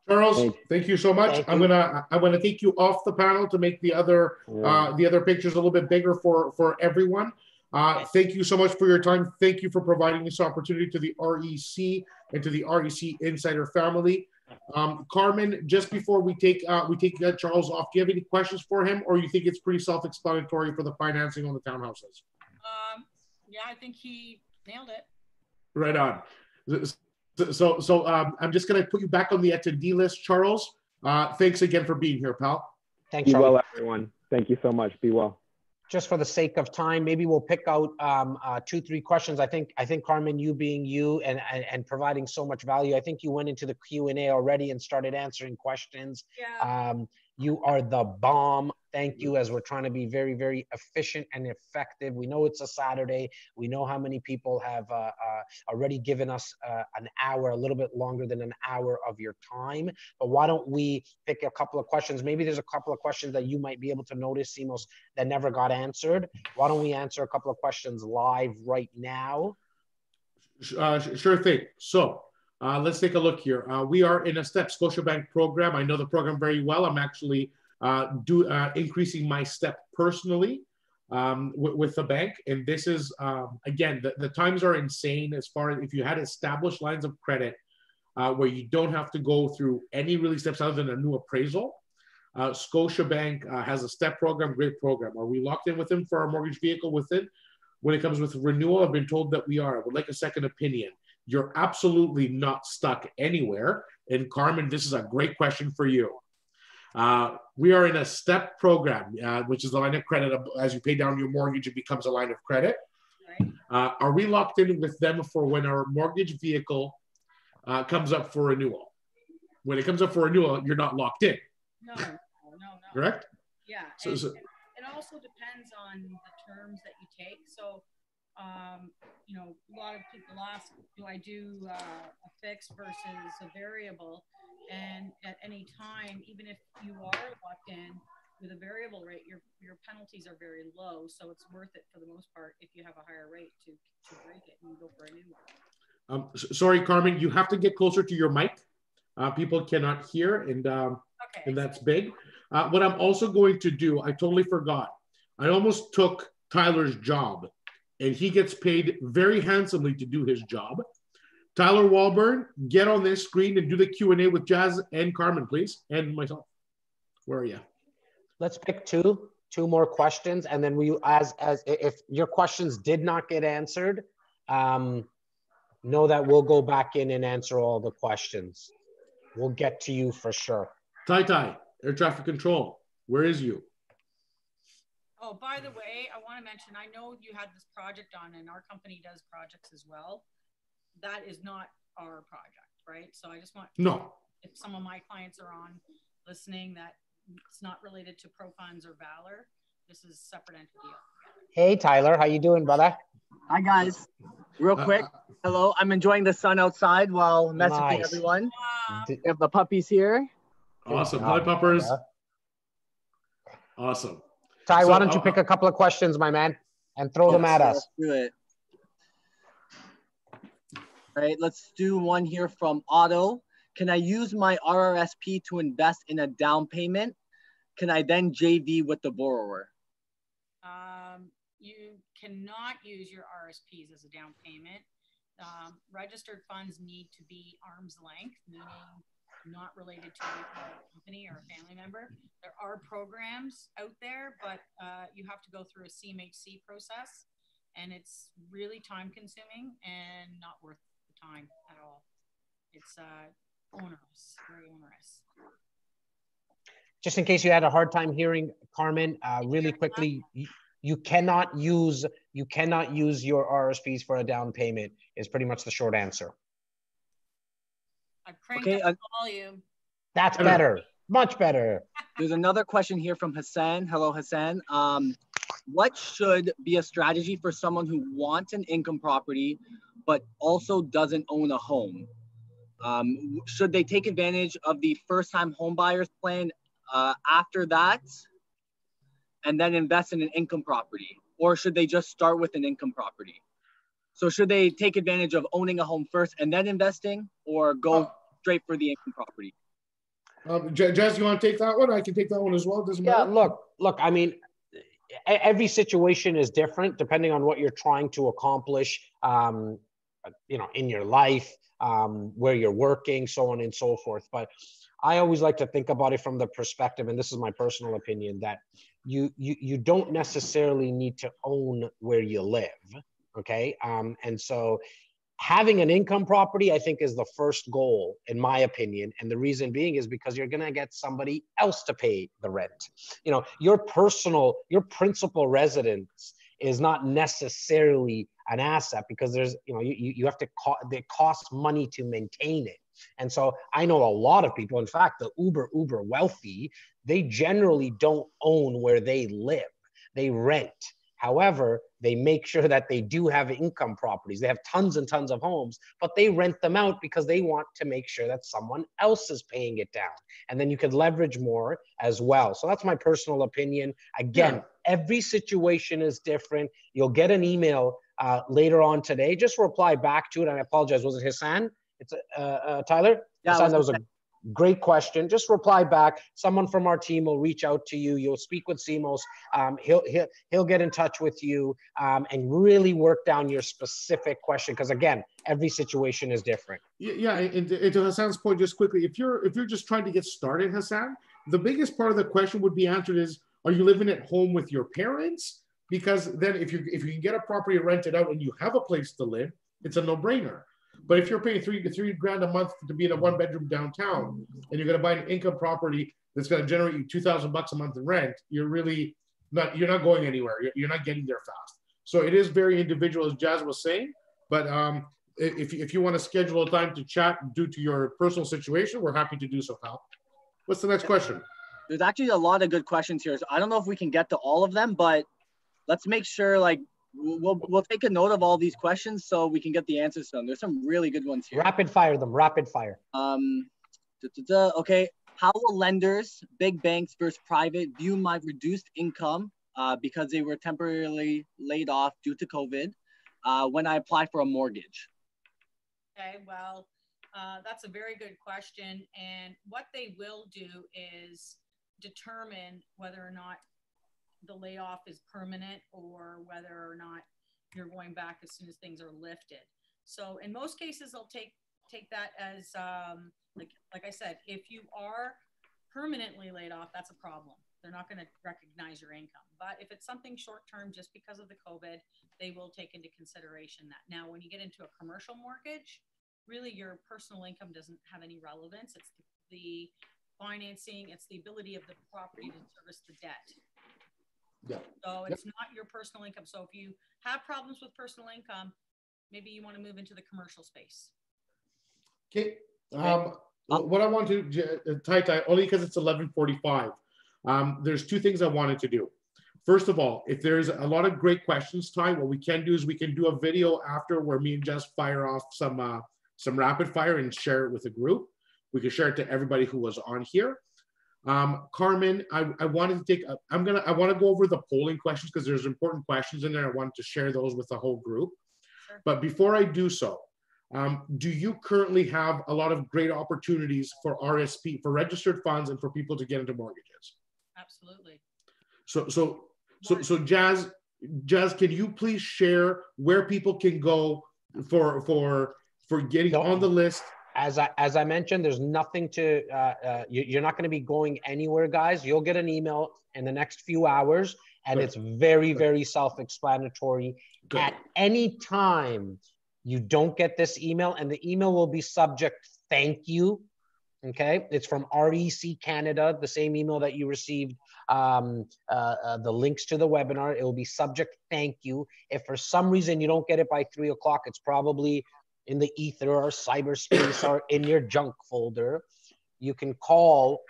Speaker 1: Charles,
Speaker 6: Thank-
Speaker 1: thank you so much.
Speaker 2: Thank
Speaker 1: I'm
Speaker 2: you.
Speaker 1: gonna I'm gonna take you off the panel to make the other uh, the other pictures a little bit bigger for for everyone. Uh, thank you so much for your time. Thank you for providing this opportunity to the REC and to the REC Insider family. Um, Carmen, just before we take uh, we take uh, Charles off, do you have any questions for him, or you think it's pretty self-explanatory for the financing on the townhouses?
Speaker 3: Um, yeah, I think he nailed it.
Speaker 1: Right on. So, so, so um, I'm just going to put you back on the attendee list, Charles. Uh, thanks again for being here, pal.
Speaker 2: Thanks,
Speaker 6: Be
Speaker 2: Charlie.
Speaker 6: well, everyone. Thank you so much. Be well.
Speaker 2: Just for the sake of time, maybe we'll pick out um, uh, two, three questions. I think, I think Carmen, you being you and, and, and providing so much value, I think you went into the Q and A already and started answering questions.
Speaker 3: Yeah.
Speaker 2: Um, you are the bomb. Thank you. As we're trying to be very, very efficient and effective. We know it's a Saturday. We know how many people have uh, uh, already given us uh, an hour, a little bit longer than an hour of your time. But why don't we pick a couple of questions? Maybe there's a couple of questions that you might be able to notice, Simos, that never got answered. Why don't we answer a couple of questions live right now?
Speaker 1: Uh, sure thing. So uh, let's take a look here. Uh, we are in a STEP Scotiabank program. I know the program very well. I'm actually uh, do uh, increasing my step personally um, with, the bank, and this is um, again the, the times are insane as far as if you had established lines of credit uh, where you don't have to go through any really steps other than a new appraisal. Uh, Scotiabank has a step program, great program. Are we locked in with them for our mortgage vehicle with it? When it comes with renewal, I've been told that we are. I would like a second opinion. You're absolutely not stuck anywhere. And Carmen, this is a great question for you. Uh, we are in a step program, uh, which is the line of credit. As you pay down your mortgage, it becomes a line of credit.
Speaker 3: Right.
Speaker 1: Uh, are we locked in with them for when our mortgage vehicle uh, comes up for renewal? When it comes up for renewal, you're not locked in,
Speaker 3: No, no, no,
Speaker 1: correct?
Speaker 3: Yeah.
Speaker 1: So-
Speaker 3: and
Speaker 1: so-
Speaker 3: it it also depends on the terms that you take. So, um, you know, a lot of people ask, do I do uh, a fixed versus a variable? And at any time, even if you are locked in with a variable rate, your your penalties are very low. So it's worth it for the most part if you have a higher rate to to break it and go for a new one.
Speaker 1: Um, sorry, Carmen, you have to get closer to your mic. Uh, people cannot hear, and um,
Speaker 3: Okay.
Speaker 1: and that's big. Uh, what I'm also going to do, I totally forgot. I almost took Tyler's job, and he gets paid very handsomely to do his job. Tyler Walburn, get on this screen and do the Q and A with Jas and Carmen, please, and myself. Where are you?
Speaker 2: Let's pick two, two more questions, and then we, as as if your questions did not get answered, um, know that we'll go back in and answer all the questions. We'll get to you for sure.
Speaker 1: Tai Tai, air traffic control. Where is you?
Speaker 3: Oh, by the way, I want to mention, I know you had this project on and our company does projects as well. That is not our project, right? So I just want,
Speaker 1: No.
Speaker 3: if some of my clients are on listening, that it's not related to Pro Funds or Valor. This is separate entity.
Speaker 2: Hey, Tyler, how you doing, brother?
Speaker 7: Hi guys. Real quick,
Speaker 1: Uh,
Speaker 7: hello. I'm enjoying the sun outside while messaging
Speaker 2: Nice.
Speaker 7: everyone.
Speaker 3: Wow.
Speaker 7: We have the puppies here.
Speaker 1: awesome. Hi,
Speaker 2: job,
Speaker 1: puppers.
Speaker 2: brother.
Speaker 1: Awesome.
Speaker 2: Ty,
Speaker 1: So,
Speaker 2: why don't you pick a couple of questions, my man, and throw them at us?
Speaker 7: Let's do it. All right, let's do one here from Otto. Can I use my RRSP to invest in a down payment? Can I then JV with the borrower?
Speaker 3: Um, you cannot use your RSPs as a down payment. Um, registered funds need to be arm's length, meaning not related to a company or a family member. There are programs out there, but uh, you have to go through a CMHC process, and it's really time consuming and not worth the time at all. It's uh, onerous, very onerous.
Speaker 2: Just in case you had a hard time hearing, Carmen, uh, really quickly, you, you cannot use you cannot use your RSPs for a down payment. Is pretty much the short answer.
Speaker 3: I cranked
Speaker 7: Okay,
Speaker 3: up
Speaker 7: uh,
Speaker 3: the volume.
Speaker 2: That's
Speaker 1: Better.
Speaker 2: better, much better.
Speaker 7: There's another question here from Hassan. Hello, Hassan. Um, what should be a strategy for someone who wants an income property but also doesn't own a home? Um, should they take advantage of the first-time home buyers plan uh, after that and then invest in an income property? Or should they just start with an income property? So should they take advantage of owning a home first and then investing or go straight for the income property?
Speaker 1: Um, J- Jas, you want to take that one? I can take that one as well. Doesn't
Speaker 2: Yeah,
Speaker 1: matter.
Speaker 2: look, look. I mean, every situation is different depending on what you're trying to accomplish. Um, you know, in your life, um, where you're working, so on and so forth. But I always like to think about it from the perspective, and this is my personal opinion, that you you you don't necessarily need to own where you live. Okay, um, and so having an income property, I think, is the first goal, in my opinion. And the reason being is because you're going to get somebody else to pay the rent. You know, your personal, your principal residence is not necessarily an asset because there's, you know, you, you have to, co- it costs money to maintain it. And so I know a lot of people, in fact, the uber, uber wealthy, they generally don't own where they live, they rent. However, they make sure that they do have income properties. They have tons and tons of homes, but they rent them out because they want to make sure that someone else is paying it down. And then you could leverage more as well. So that's my personal opinion. Again,
Speaker 1: Yeah.
Speaker 2: every situation is different. You'll get an email uh, later on today. Just reply back to it. And I apologize. Was it Hassan? It's uh, uh, Tyler?
Speaker 7: Yeah,
Speaker 2: Hassan, that was a great question. Just reply back. Someone from our team will reach out to you. You'll speak with Simos. Um, he'll, he'll, he'll get in touch with you um, and really work down your specific question. Because again, every situation is different.
Speaker 1: Yeah, and, and to Hassan's point, just quickly, if you're if you're just trying to get started, Hassan, the biggest part of the question would be answered is: Are you living at home with your parents? Because then, if you if you can get a property rented out and you have a place to live, it's a no brainer. But if you're paying three three grand a month to be in a one bedroom downtown, and you're going to buy an income property that's going to generate you two thousand bucks a month in rent, you're really not you're not going anywhere. You're, you're not getting there fast. So it is very individual, as Jas was saying. But um, if, if you want to schedule a time to chat due to your personal situation, we're happy to do so, pal. What's the next question?
Speaker 7: There's actually a lot of good questions here. So I don't know if we can get to all of them, but let's make sure like we'll we'll, we'll take a note of all these questions so we can get the answers to them. There's some really good ones here.
Speaker 2: Rapid fire them, rapid fire.
Speaker 7: Um, duh, duh, duh. okay. How will lenders, big banks versus private, view my reduced income uh, because they were temporarily laid off due to COVID uh, when I apply for a mortgage?
Speaker 3: Okay, well, Uh, that's a very good question. And what they will do is determine whether or not the layoff is permanent or whether or not you're going back as soon as things are lifted. So in most cases, they'll take take that as um, like like I said, if you are permanently laid off, that's a problem. They're not going to recognize your income. But if it's something short term, just because of the COVID, they will take into consideration that. Now, when you get into a commercial mortgage, really your personal income doesn't have any relevance. It's the financing, it's the ability of the property to service the debt. Yeah. So it's yep. not your personal income. So if you have problems with personal income, maybe you want to move into the commercial space.
Speaker 1: Okay. Um, what I want to, uh, Tai Tai, only because it's 1145, um, there's two things I wanted to do. First of all, if there's a lot of great questions, Ty, what we can do is we can do a video after where me and Jas fire off some uh, some rapid fire and share it with a group. We can share it to everybody who was on here. Um, Carmen, I, I wanted to take, a, I'm gonna, I want to go over the polling questions because there's important questions in there. I wanted to share those with the whole group. Sure. But before I do so, um, do you currently have a lot of great opportunities for RSP, for registered funds and for people to get into mortgages?
Speaker 3: Absolutely.
Speaker 1: So, so, so, so Jas, Jas, can you please share where people can go for, for, for getting no. on the list
Speaker 2: as I as I mentioned, there's nothing to. Uh, uh, you, are not going to be going anywhere, guys. You'll get an email in the next few hours, and Good. it's very very self-explanatory. Good. At any time you don't get this email, and the email will be subject "Thank you." Okay, it's from REC Canada, the same email that you received um, uh, uh, the links to the webinar. It will be subject thank you. If for some reason you don't get it by three o'clock, it's probably in the ether or cyberspace or in your junk folder, you can call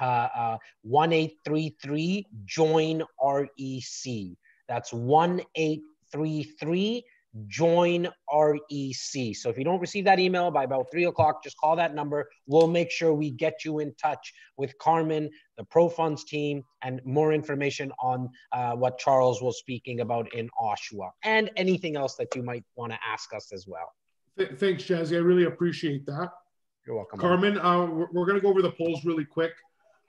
Speaker 2: uh, uh, 1833 join REC. That's 1833 join REC. So if you don't receive that email by about three o'clock, just call that number. We'll make sure we get you in touch with Carmen, the Pro Funds team, and more information on uh, what Charles was speaking about in Oshawa and anything else that you might want to ask us as well.
Speaker 1: Th- thanks, Jazzy. I really appreciate that.
Speaker 2: You're welcome.
Speaker 1: Carmen, uh, we're, we're going to go over the polls really quick.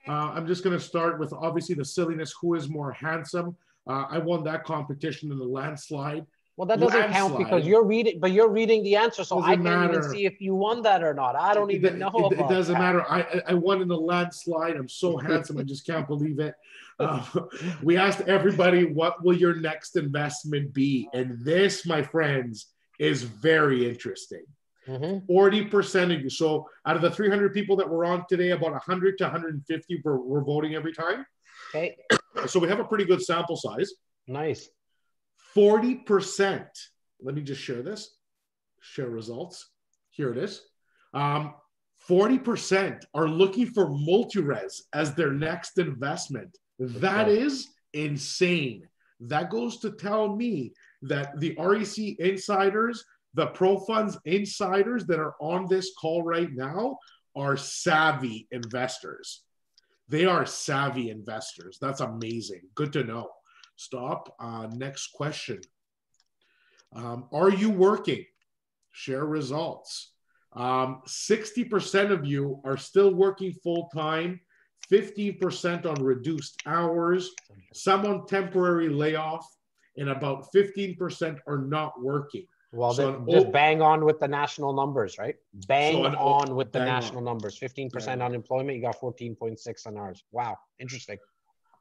Speaker 1: Uh, I'm just going to start with obviously the silliness. Who is more handsome? Uh, I won that competition in the landslide.
Speaker 2: Well, that doesn't landslide. count because you're reading, but you're reading the answer, so doesn't I can't matter. even see if you won that or not. I don't even know.
Speaker 1: It, it doesn't that. matter. I, I won in the landslide. I'm so handsome. I just can't believe it. Uh, [LAUGHS] we asked everybody, what will your next investment be? And this, my friends, is very interesting. Mm-hmm. 40% of you. So out of the 300 people that were on today, about 100 to 150 were, were voting every time.
Speaker 2: Okay.
Speaker 1: So we have a pretty good sample size.
Speaker 2: Nice.
Speaker 1: 40%. Let me just share this. Share results. Here it is. Um, 40% are looking for multi-res as their next investment. That is insane. That goes to tell me that the REC insiders, the Pro Funds insiders that are on this call right now are savvy investors. They are savvy investors. That's amazing. Good to know. Stop. Uh, next question. Um, are you working? Share results. Um, 60% of you are still working full time, 15% on reduced hours, some on temporary layoff, and about 15% are not working.
Speaker 2: Well, so just bang on with the national numbers, right? Bang so on with the national on. numbers. 15% bang unemployment, you got 14.6 on ours. Wow, interesting.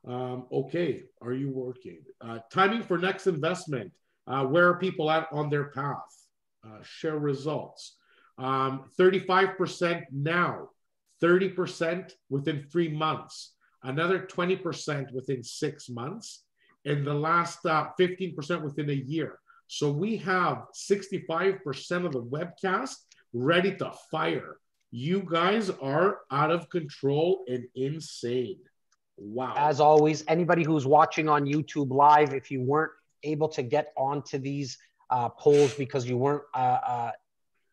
Speaker 1: Um, okay, are you working? Uh, timing for next investment. Uh, where are people at on their path? Uh, share results. Um, 35% now, 30% within three months, another 20% within six months, in the last uh, 15% within a year. So we have 65% of the webcast ready to fire. You guys are out of control and insane. Wow.
Speaker 2: As always, anybody who's watching on YouTube live, if you weren't able to get onto these uh, polls because you weren't uh, uh,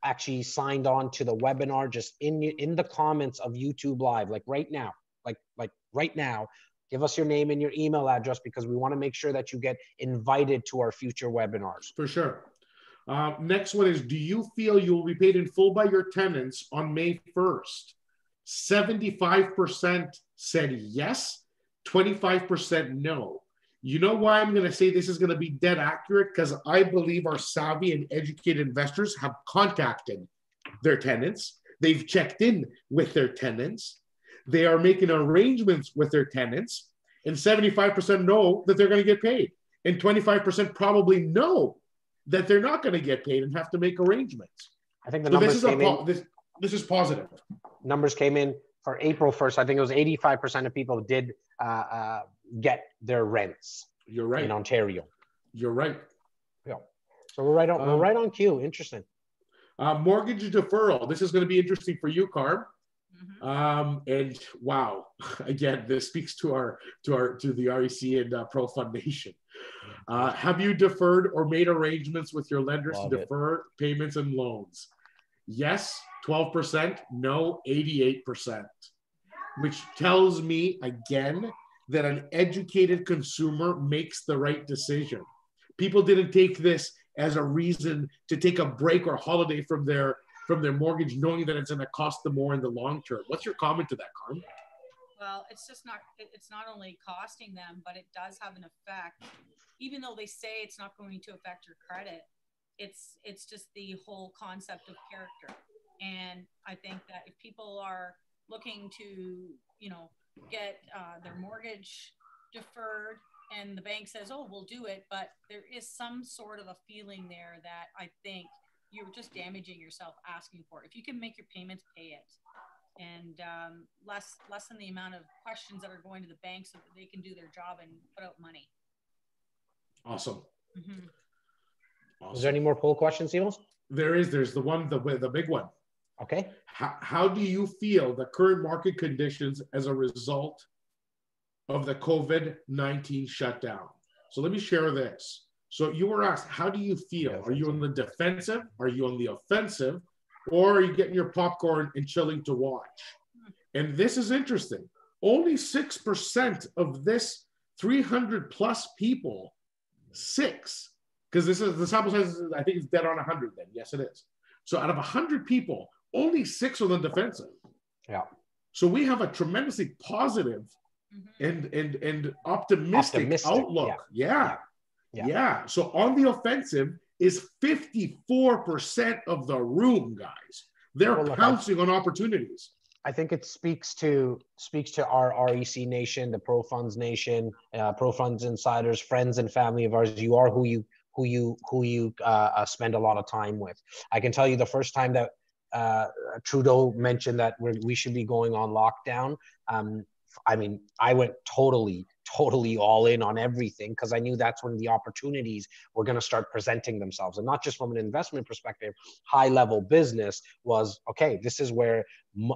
Speaker 2: actually signed on to the webinar, just in in the comments of YouTube live, like right now, like like right now, Give us your name and your email address because we want to make sure that you get invited to our future webinars.
Speaker 1: For sure. Uh, next one is Do you feel you will be paid in full by your tenants on May 1st? 75% said yes, 25% no. You know why I'm going to say this is going to be dead accurate? Because I believe our savvy and educated investors have contacted their tenants. They've checked in with their tenants. They are making arrangements with their tenants. And 75% know that they're going to get paid. And 25% probably know that they're not going to get paid and have to make arrangements.
Speaker 2: I think the so numbers came
Speaker 1: in. This, this is positive.
Speaker 2: Numbers came in for April 1st. I think it was 85% of people did uh, uh, get their rents.
Speaker 1: You're right.
Speaker 2: In Ontario.
Speaker 1: You're right.
Speaker 2: Yeah. So we're right on. Um, we're right on cue. Interesting.
Speaker 1: Uh, mortgage deferral. This is going to be interesting for you, Carm. Mm-hmm. Um, and wow, [LAUGHS] again, this speaks to our to our to the REC and uh, Pro Fund Nation. Uh, have you deferred or made arrangements with your lenders Love to defer it. payments and loans? Yes, 12%. No, 88%. Which tells me again that an educated consumer makes the right decision. People didn't take this as a reason to take a break or holiday from their from their mortgage, knowing that it's going to cost them more in the long term. What's your comment to that, Carmen?
Speaker 3: Well, it's just not. It's not only costing them, but it does have an effect. Even though they say it's not going to affect your credit, it's it's just the whole concept of character. And I think that if people are looking to, you know, get uh, their mortgage deferred and the bank says, oh, we'll do it, but there is some sort of a feeling there that I think you're just damaging yourself asking for it. If you can make your payments, pay it. And um, less lessen the amount of questions that are going to the bank so that they can do their job and put out money.
Speaker 1: Awesome. Mm-hmm.
Speaker 2: awesome. Is there any more poll questions, Simos?
Speaker 1: There is. There's the one, the the big one.
Speaker 2: Okay.
Speaker 1: How, how do you feel the current market conditions as a result of the COVID 19 shutdown? So let me share this. So you were asked, how do you feel? Are you on the defensive? Are you on the offensive? Or are you getting your popcorn and chilling to watch? And this is interesting. Only 6% of this 300 plus people, six, because this is the sample size, I think it's dead on 100 then. Yes, it is. So out of 100 people, only six on the defensive.
Speaker 2: Yeah.
Speaker 1: So we have a tremendously positive mm-hmm. and and and optimistic, optimistic outlook. Yeah. Yeah. yeah. Yeah. So on the offensive is 54% of the room, guys. They're well, pouncing on opportunities.
Speaker 2: I think it speaks to speaks to our REC nation, the Pro Funds nation, uh, Pro Funds insiders, friends and family of ours. You are who you who you who you uh, uh spend a lot of time with. I can tell you the first time that uh, Trudeau mentioned that we should be going on lockdown. Um, I mean, I went totally, totally all in on everything because I knew that's when the opportunities were going to start presenting themselves. And not just from an investment perspective, high level business was okay, this is where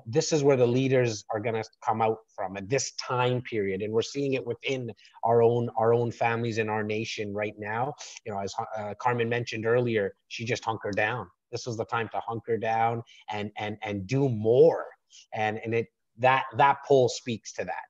Speaker 2: this is where the leaders are going to come out from at this time period. And we're seeing it within our own our own families in our nation right now. You know as uh, carmen mentioned earlier she just hunkered down. This was the time to hunker down and and and do more. And and it that that poll speaks to that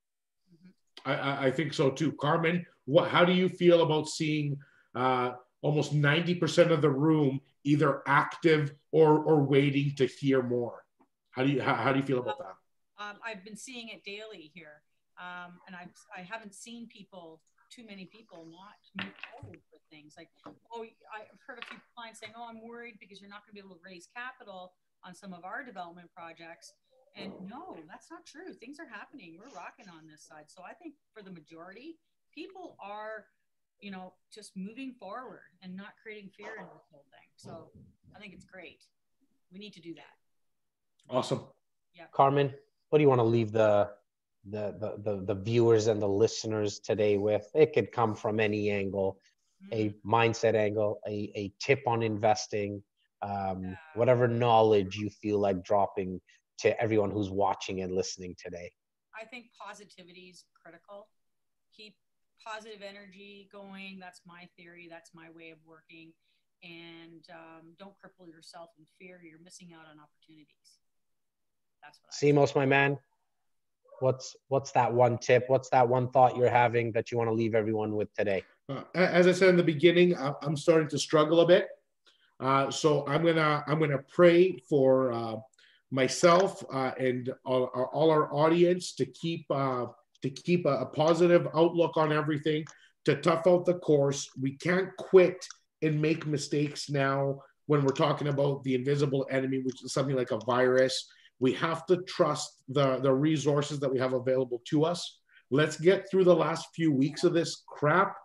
Speaker 1: i i think so too carmen what how do you feel about seeing uh almost 90% of the room either active or or waiting to hear more how do you how, how do you feel about that
Speaker 3: um, i've been seeing it daily here um, and I've, I haven't seen people too many people not move forward with things. Like, oh, I've heard a few clients saying, oh, I'm worried because you're not going to be able to raise capital on some of our development projects. And no, that's not true. Things are happening. We're rocking on this side. So I think for the majority, people are, you know, just moving forward and not creating fear in this whole thing. So I think it's great. We need to do that.
Speaker 1: Awesome.
Speaker 2: Yeah. Carmen, what do you want to leave the the, the, the, the viewers and the listeners today with. It could come from any angle, a mm-hmm. mindset angle, a, a tip on investing, um, whatever knowledge you feel like dropping to everyone who's watching and listening today.
Speaker 3: I think positivity is critical. Keep positive energy going. That's my theory. That's my way of working. And um, don't cripple yourself in fear. You're missing out on opportunities.
Speaker 2: That's what I Simos, my man, what's what's that one tip what's that one thought you're having that you want to leave everyone with today
Speaker 1: uh, as i said in the beginning i'm starting to struggle a bit Uh, so I'm gonna I'm gonna pray for uh, myself uh, and all, all, our audience to keep uh, to keep a, a, positive outlook on everything, to tough out the course. We can't quit and make mistakes now when we're talking about the invisible enemy, which is something like a virus. We have to trust the, the resources that we have available to us. Let's get through the last few weeks of this crap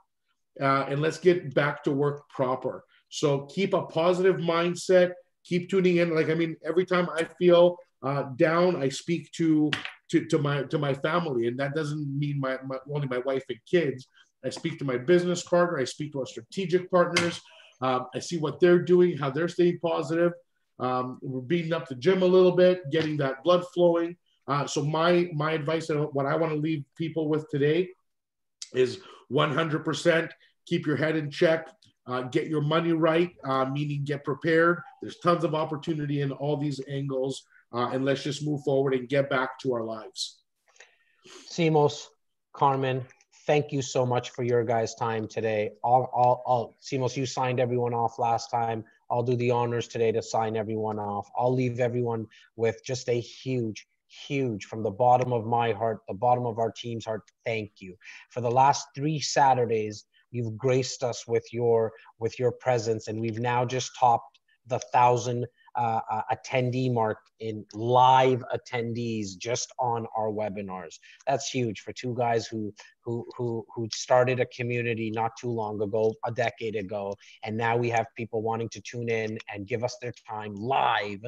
Speaker 1: uh, and let's get back to work proper. So keep a positive mindset. Keep tuning in. Like I mean, every time I feel uh, down, I speak to to to my to my family, and that doesn't mean my, my only my wife and kids. I speak to my business partner. I speak to our strategic partners. Um, I see what they're doing, how they're staying positive. Um, we're beating up the gym a little bit, getting that blood flowing. Uh, so my my advice and what I want to leave people with today is 100% keep your head in check uh, get your money right, uh, meaning get prepared. There's tons of opportunity in all these angles, uh, and let's just move forward and get back to our lives.
Speaker 2: Simos, Carmen, thank you so much for your guys' time today. I'll, I'll, I'll, Simos, you signed everyone off last time. I'll do the honors today to sign everyone off. I'll leave everyone with just a huge, huge from the bottom of my heart, the bottom of our team's heart. Thank you for the last three Saturdays You've graced us with your with your presence, and we've now just topped the thousand uh, uh, attendee mark in live attendees just on our webinars. That's huge for two guys who who who who started a community not too long ago, a decade ago, and now we have people wanting to tune in and give us their time live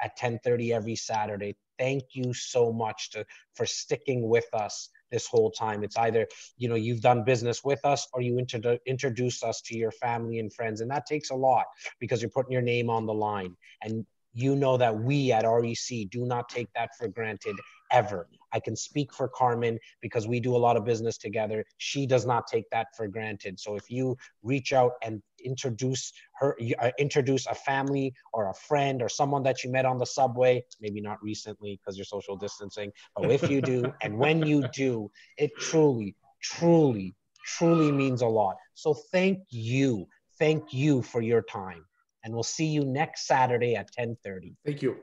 Speaker 2: at 10:30 every Saturday. Thank you so much to for sticking with us this whole time. It's either, you know, you've done business with us or you inter- introduce us to your family and friends. And that takes a lot because you're putting your name on the line. And you know that we at REC do not take that for granted ever. I can speak for Carmen because we do a lot of business together. She does not take that for granted. So if you reach out and introduce her, uh, introduce a family or a friend or someone that you met on the subway, maybe not recently because you're social distancing, but if you do, [LAUGHS] and when you do, it truly, truly, truly means a lot. So thank you. Thank you for your time. And we'll see you next Saturday at 1030.
Speaker 1: Thank you.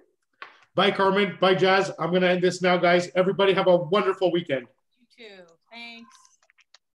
Speaker 1: Bye, Carmen. Bye, Jas. I'm going to end this now, guys. Everybody have a wonderful weekend.
Speaker 3: You too. Thanks.